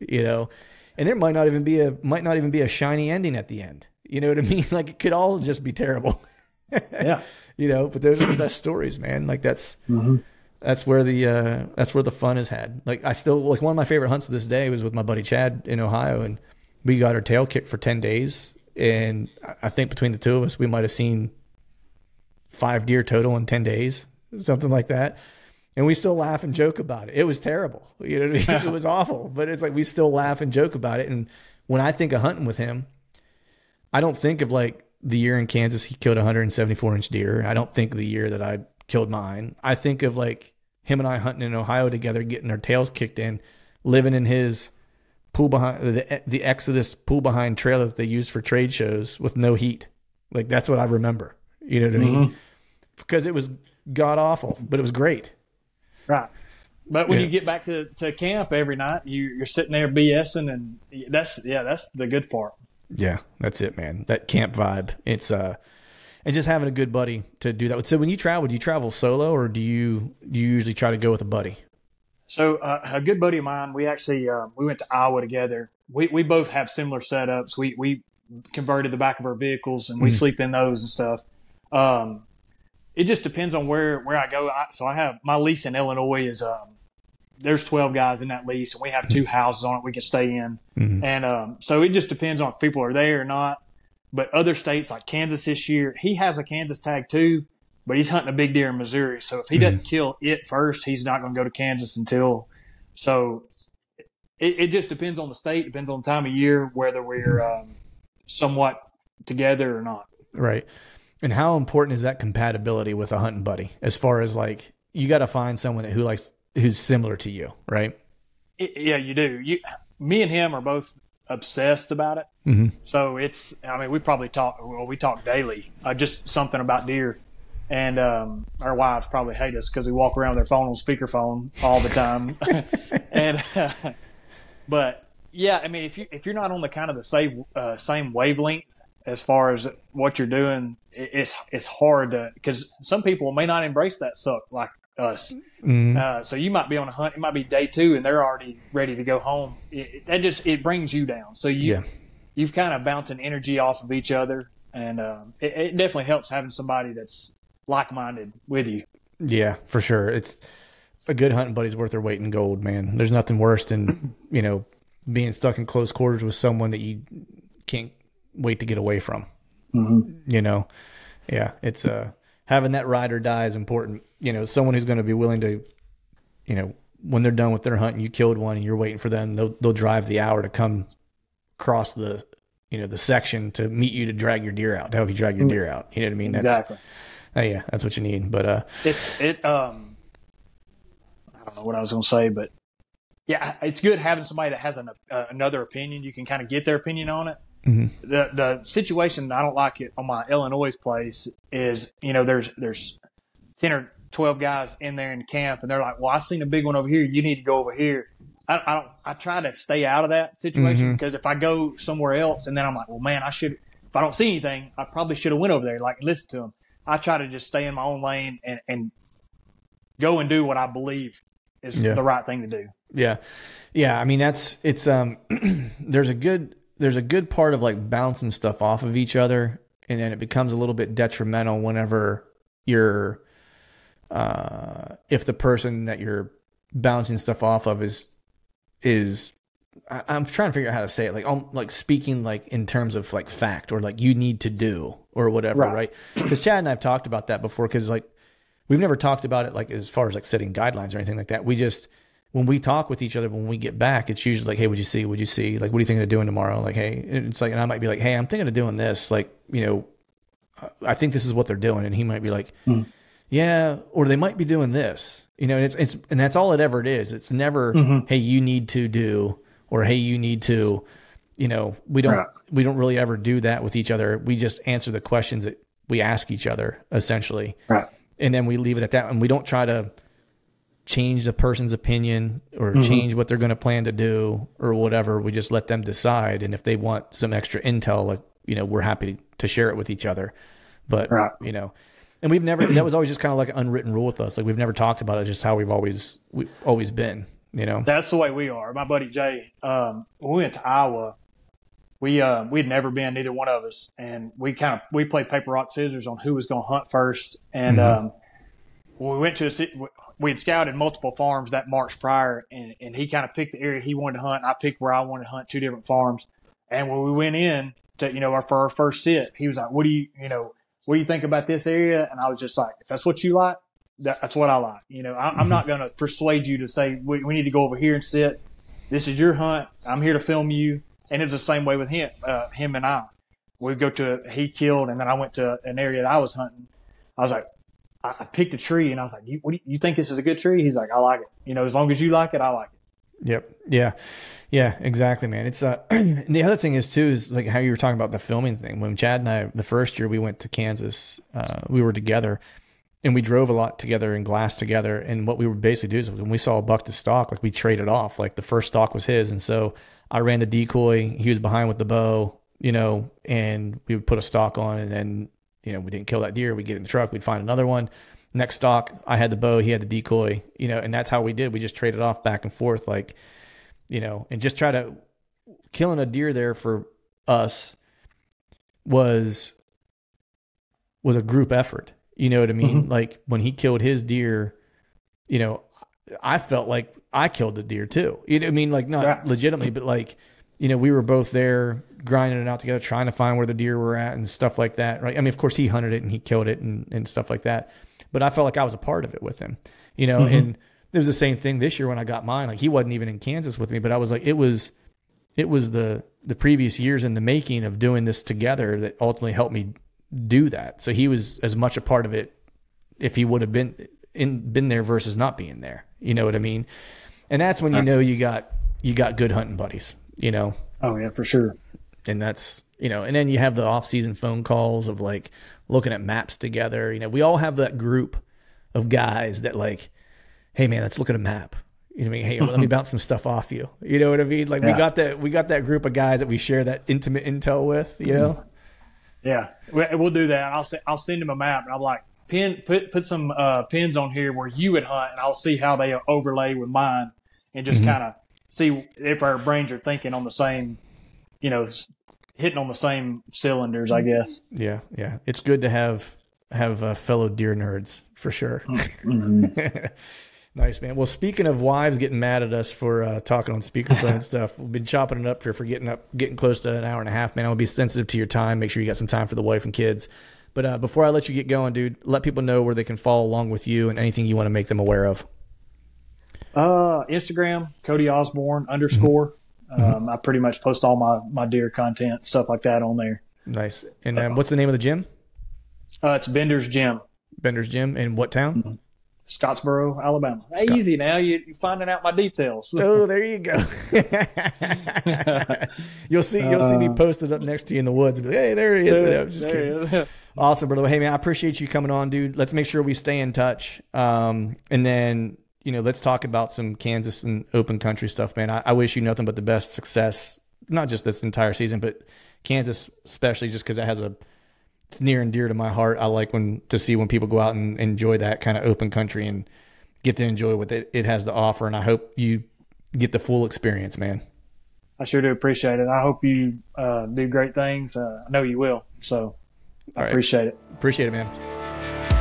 You know, and there might not even be a might not even be a shiny ending at the end. You know what I mean? Like it could all just be terrible. yeah. You know, but those are the best stories, man. Like that's mm-hmm. that's where the uh, that's where the fun is had. Like I still like one of my favorite hunts of this day was with my buddy Chad in Ohio, and we got our tail kicked for ten days, and I think between the two of us, we might have seen five deer total in ten days, something like that. And we still laugh and joke about it. It was terrible, you know. I mean? it was awful, but it's like we still laugh and joke about it. And when I think of hunting with him, I don't think of like the year in Kansas he killed a 174 inch deer. I don't think of the year that I killed mine. I think of like him and I hunting in Ohio together, getting our tails kicked in, living in his pool behind the the Exodus pool behind trailer that they used for trade shows with no heat. Like that's what I remember. You know what mm-hmm. I mean? Mm-hmm. Because it was god awful, but it was great. Right. But when yeah. you get back to, to camp every night, you, you're sitting there BSing, and that's yeah, that's the good part. Yeah, that's it, man. That camp vibe. It's uh and just having a good buddy to do that. So when you travel, do you travel solo or do you do you usually try to go with a buddy? So uh, a good buddy of mine, we actually uh, we went to Iowa together. We we both have similar setups. We we converted the back of our vehicles and we mm-hmm. sleep in those and stuff. Um, it just depends on where where I go. I, so I have my lease in Illinois is um, there's 12 guys in that lease, and we have two houses on it we can stay in. Mm-hmm. And um, so it just depends on if people are there or not. But other states like Kansas this year, he has a Kansas tag too, but he's hunting a big deer in Missouri. So if he mm-hmm. doesn't kill it first, he's not going to go to Kansas until. So it, it, just depends on the state, depends on the time of year, whether we're um, somewhat together or not. Right. And how important is that compatibility with a hunting buddy? As far as like you got to find someone who likes who's similar to you, right? Yeah, you do. You, me and him are both obsessed about it. Mm-hmm. So it's, I mean, we probably talk, well, we talk daily, uh, just something about deer. And um, our wives probably hate us because we walk around with their phone on speakerphone all the time. and, uh, but yeah, I mean, if you if you're not on the kind of the same uh, same wavelength as far as what you're doing, it's it's hard to because some people may not embrace that suck like us. Mm-hmm. Uh, so you might be on a hunt. It might be day two, and they're already ready to go home. It, that just it brings you down. So you yeah. you've kind of bouncing energy off of each other, and um, it, it, definitely helps having somebody that's like minded with you. Yeah, for sure. It's a good hunting buddy's worth their weight in gold, man. There's nothing worse than you know being stuck in close quarters with someone that you can't wait to get away from. Mm-hmm. You know, yeah, it's uh having that ride or die is important. You know, someone who's going to be willing to, you know, when they're done with their hunt and you killed one and you're waiting for them, they'll they'll drive the hour to come cross the you know the section to meet you to drag your deer out to help you drag your deer out. You know what I mean? That's, exactly. Uh, yeah, that's what you need. But uh, it's it. Um, I don't know what I was going to say, but yeah, it's good having somebody that has an, uh, another opinion. You can kind of get their opinion on it. Mm-hmm. The the situation I don't like it on my Illinois place is you know there's there's ten or twelve guys in there in camp and they're like, well, I seen a big one over here. You need to go over here. I, I don't. I try to stay out of that situation mm-hmm. because if I go somewhere else and then I'm like, well, man, I should. If I don't see anything, I probably should have went over there like listen to them. I try to just stay in my own lane and and go and do what I believe is yeah. the right thing to do. Yeah. Yeah. I mean, that's, it's, um, there's a good, there's a good part of like bouncing stuff off of each other. And then it becomes a little bit detrimental whenever you're, uh, if the person that you're bouncing stuff off of is, is, I, am trying to figure out how to say it, like, um, like speaking like in terms of like fact or like you need to do or whatever, right? Because right? Chad and I've talked about that before. Because like we've never talked about it like as far as like setting guidelines or anything like that. We just when we talk with each other when we get back, it's usually like, hey, would you see? Would you see? Like, what are you thinking of doing tomorrow? Like, hey, it's like, and I might be like, hey, I'm thinking of doing this. Like, you know, I think this is what they're doing, and he might be like, mm. yeah, or they might be doing this. You know, and it's it's and that's all it ever is. It's never, mm-hmm. hey, you need to do, or hey, you need to. You know, we don't right. we don't really ever do that with each other. We just answer the questions that we ask each other essentially. Right and then we leave it at that, and we don't try to change the person's opinion or mm-hmm. change what they're going to plan to do or whatever. We just let them decide, and if they want some extra intel, like you know, we're happy to share it with each other. But right. you know, and we've never that was always just kind of like an unwritten rule with us. Like we've never talked about it, just how we've always we've always been. You know, that's the way we are. My buddy Jay, um, when we went to Iowa, we uh, we'd never been neither one of us, and we kind of we played paper rock scissors on who was going to hunt first. And mm-hmm. um, we went to a we had scouted multiple farms that March prior, and, and he kind of picked the area he wanted to hunt. I picked where I wanted to hunt two different farms. And when we went in to you know our for our first sit, he was like, "What do you you know what do you think about this area?" And I was just like, "If that's what you like, that, that's what I like." You know, I, am mm-hmm. not going to persuade you to say we, we need to go over here and sit. This is your hunt. I'm here to film you and it's the same way with him, uh, him and I. We'd go to he killed, and then I went to an area that I was hunting. I was like, I, I picked a tree, and I was like, you, what do you, you think this is a good tree? He's like, I like it. You know, as long as you like it, I like it. Yep. Yeah. Yeah. Exactly, man. It's uh. the other thing is too is like how you were talking about the filming thing. When Chad and I, the first year we went to Kansas, uh, we were together, and we drove a lot together and glass together. And what we would basically do is when we saw a buck to stalk, like we traded off. Like the first stalk was his, and so I ran the decoy. He was behind with the bow, you know, and we would put a stalk on, and then you know we didn't kill that deer. We'd get in the truck. We'd find another one. Next stock, I had the bow. He had the decoy. You know, and that's how we did. We just traded off back and forth, like, you know, and just try to killing a deer there for us was was a group effort. You know what I mean? Mm-hmm. Like when he killed his deer, you know, I felt like I killed the deer too. You know, what I mean, like not yeah. legitimately, but like, you know, we were both there grinding it out together, trying to find where the deer were at and stuff like that. Right. I mean, of course he hunted it and he killed it and, and stuff like that. But I felt like I was a part of it with him, you know, mm-hmm. and it was the same thing this year when I got mine. Like he wasn't even in Kansas with me, but I was like, it was, it was the, the previous years in the making of doing this together that ultimately helped me do that. So he was as much a part of it if he would have been in, been there versus not being there. You know what I mean? and that's when you know you got you got good hunting buddies. You know. Oh yeah, for sure. And that's you know, and then you have the off season phone calls of like looking at maps together. You know, we all have that group of guys that like, hey man, let's look at a map. You know what I mean? Hey, let me bounce some stuff off you. You know what I mean? Like yeah. we got that we got that group of guys that we share that intimate intel with. You know? Yeah, we'll do that. I'll I'll send him a map, and I'm like, pin put put some uh, pins on here where you would hunt, and I'll see how they overlay with mine and just mm-hmm. kind of see if our brains are thinking on the same, you know, hitting on the same cylinders. I guess. Yeah, yeah. It's good to have have uh, fellow deer nerds for sure. Mm-hmm. nice man. Well, speaking of wives getting mad at us for uh, talking on speakerphone and stuff, we've been chopping it up here for getting up, getting close to an hour and a half. Man, I'll be sensitive to your time. Make sure you got some time for the wife and kids. But uh, before I let you get going, dude, let people know where they can follow along with you and anything you want to make them aware of. Uh, Instagram, Cody Osborn underscore. Mm-hmm. Um, I pretty much post all my, my deer content, stuff like that on there. Nice. And um, what's the name of the gym? Uh, it's Bender's Gym. Bender's Gym in what town? Mm-hmm. Scottsboro, Alabama. Scott- Easy now. You, are finding out my details. oh, there you go. you'll see. You'll see me uh, posted up next to you in the woods. But, hey, there he is. There, just kidding. Awesome, brother. Hey, man, I appreciate you coming on, dude. Let's make sure we stay in touch. Um, and then you know, let's talk about some Kansas and open country stuff, man. I, I wish you nothing but the best success, not just this entire season, but Kansas, especially just because it has a, it's near and dear to my heart. I like when to see when people go out and enjoy that kind of open country and get to enjoy what it, it has to offer. And I hope you get the full experience, man. I sure do appreciate it. I hope you uh, do great things. Uh, I know you will. So I right. appreciate it. Appreciate it, man.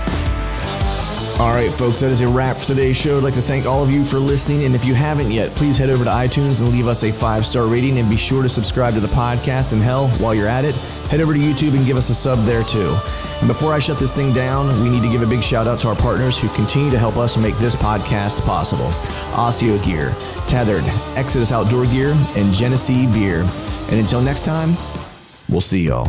All right, folks, that is a wrap for today's show. I'd like to thank all of you for listening. And if you haven't yet, please head over to iTunes and leave us a five star rating. And be sure to subscribe to the podcast. And hell, while you're at it, head over to YouTube and give us a sub there too. And before I shut this thing down, we need to give a big shout out to our partners who continue to help us make this podcast possible Asio Gear, Tethrd, Exodus Outdoor Gear, and Genesee Beer. And until next time, we'll see y'all.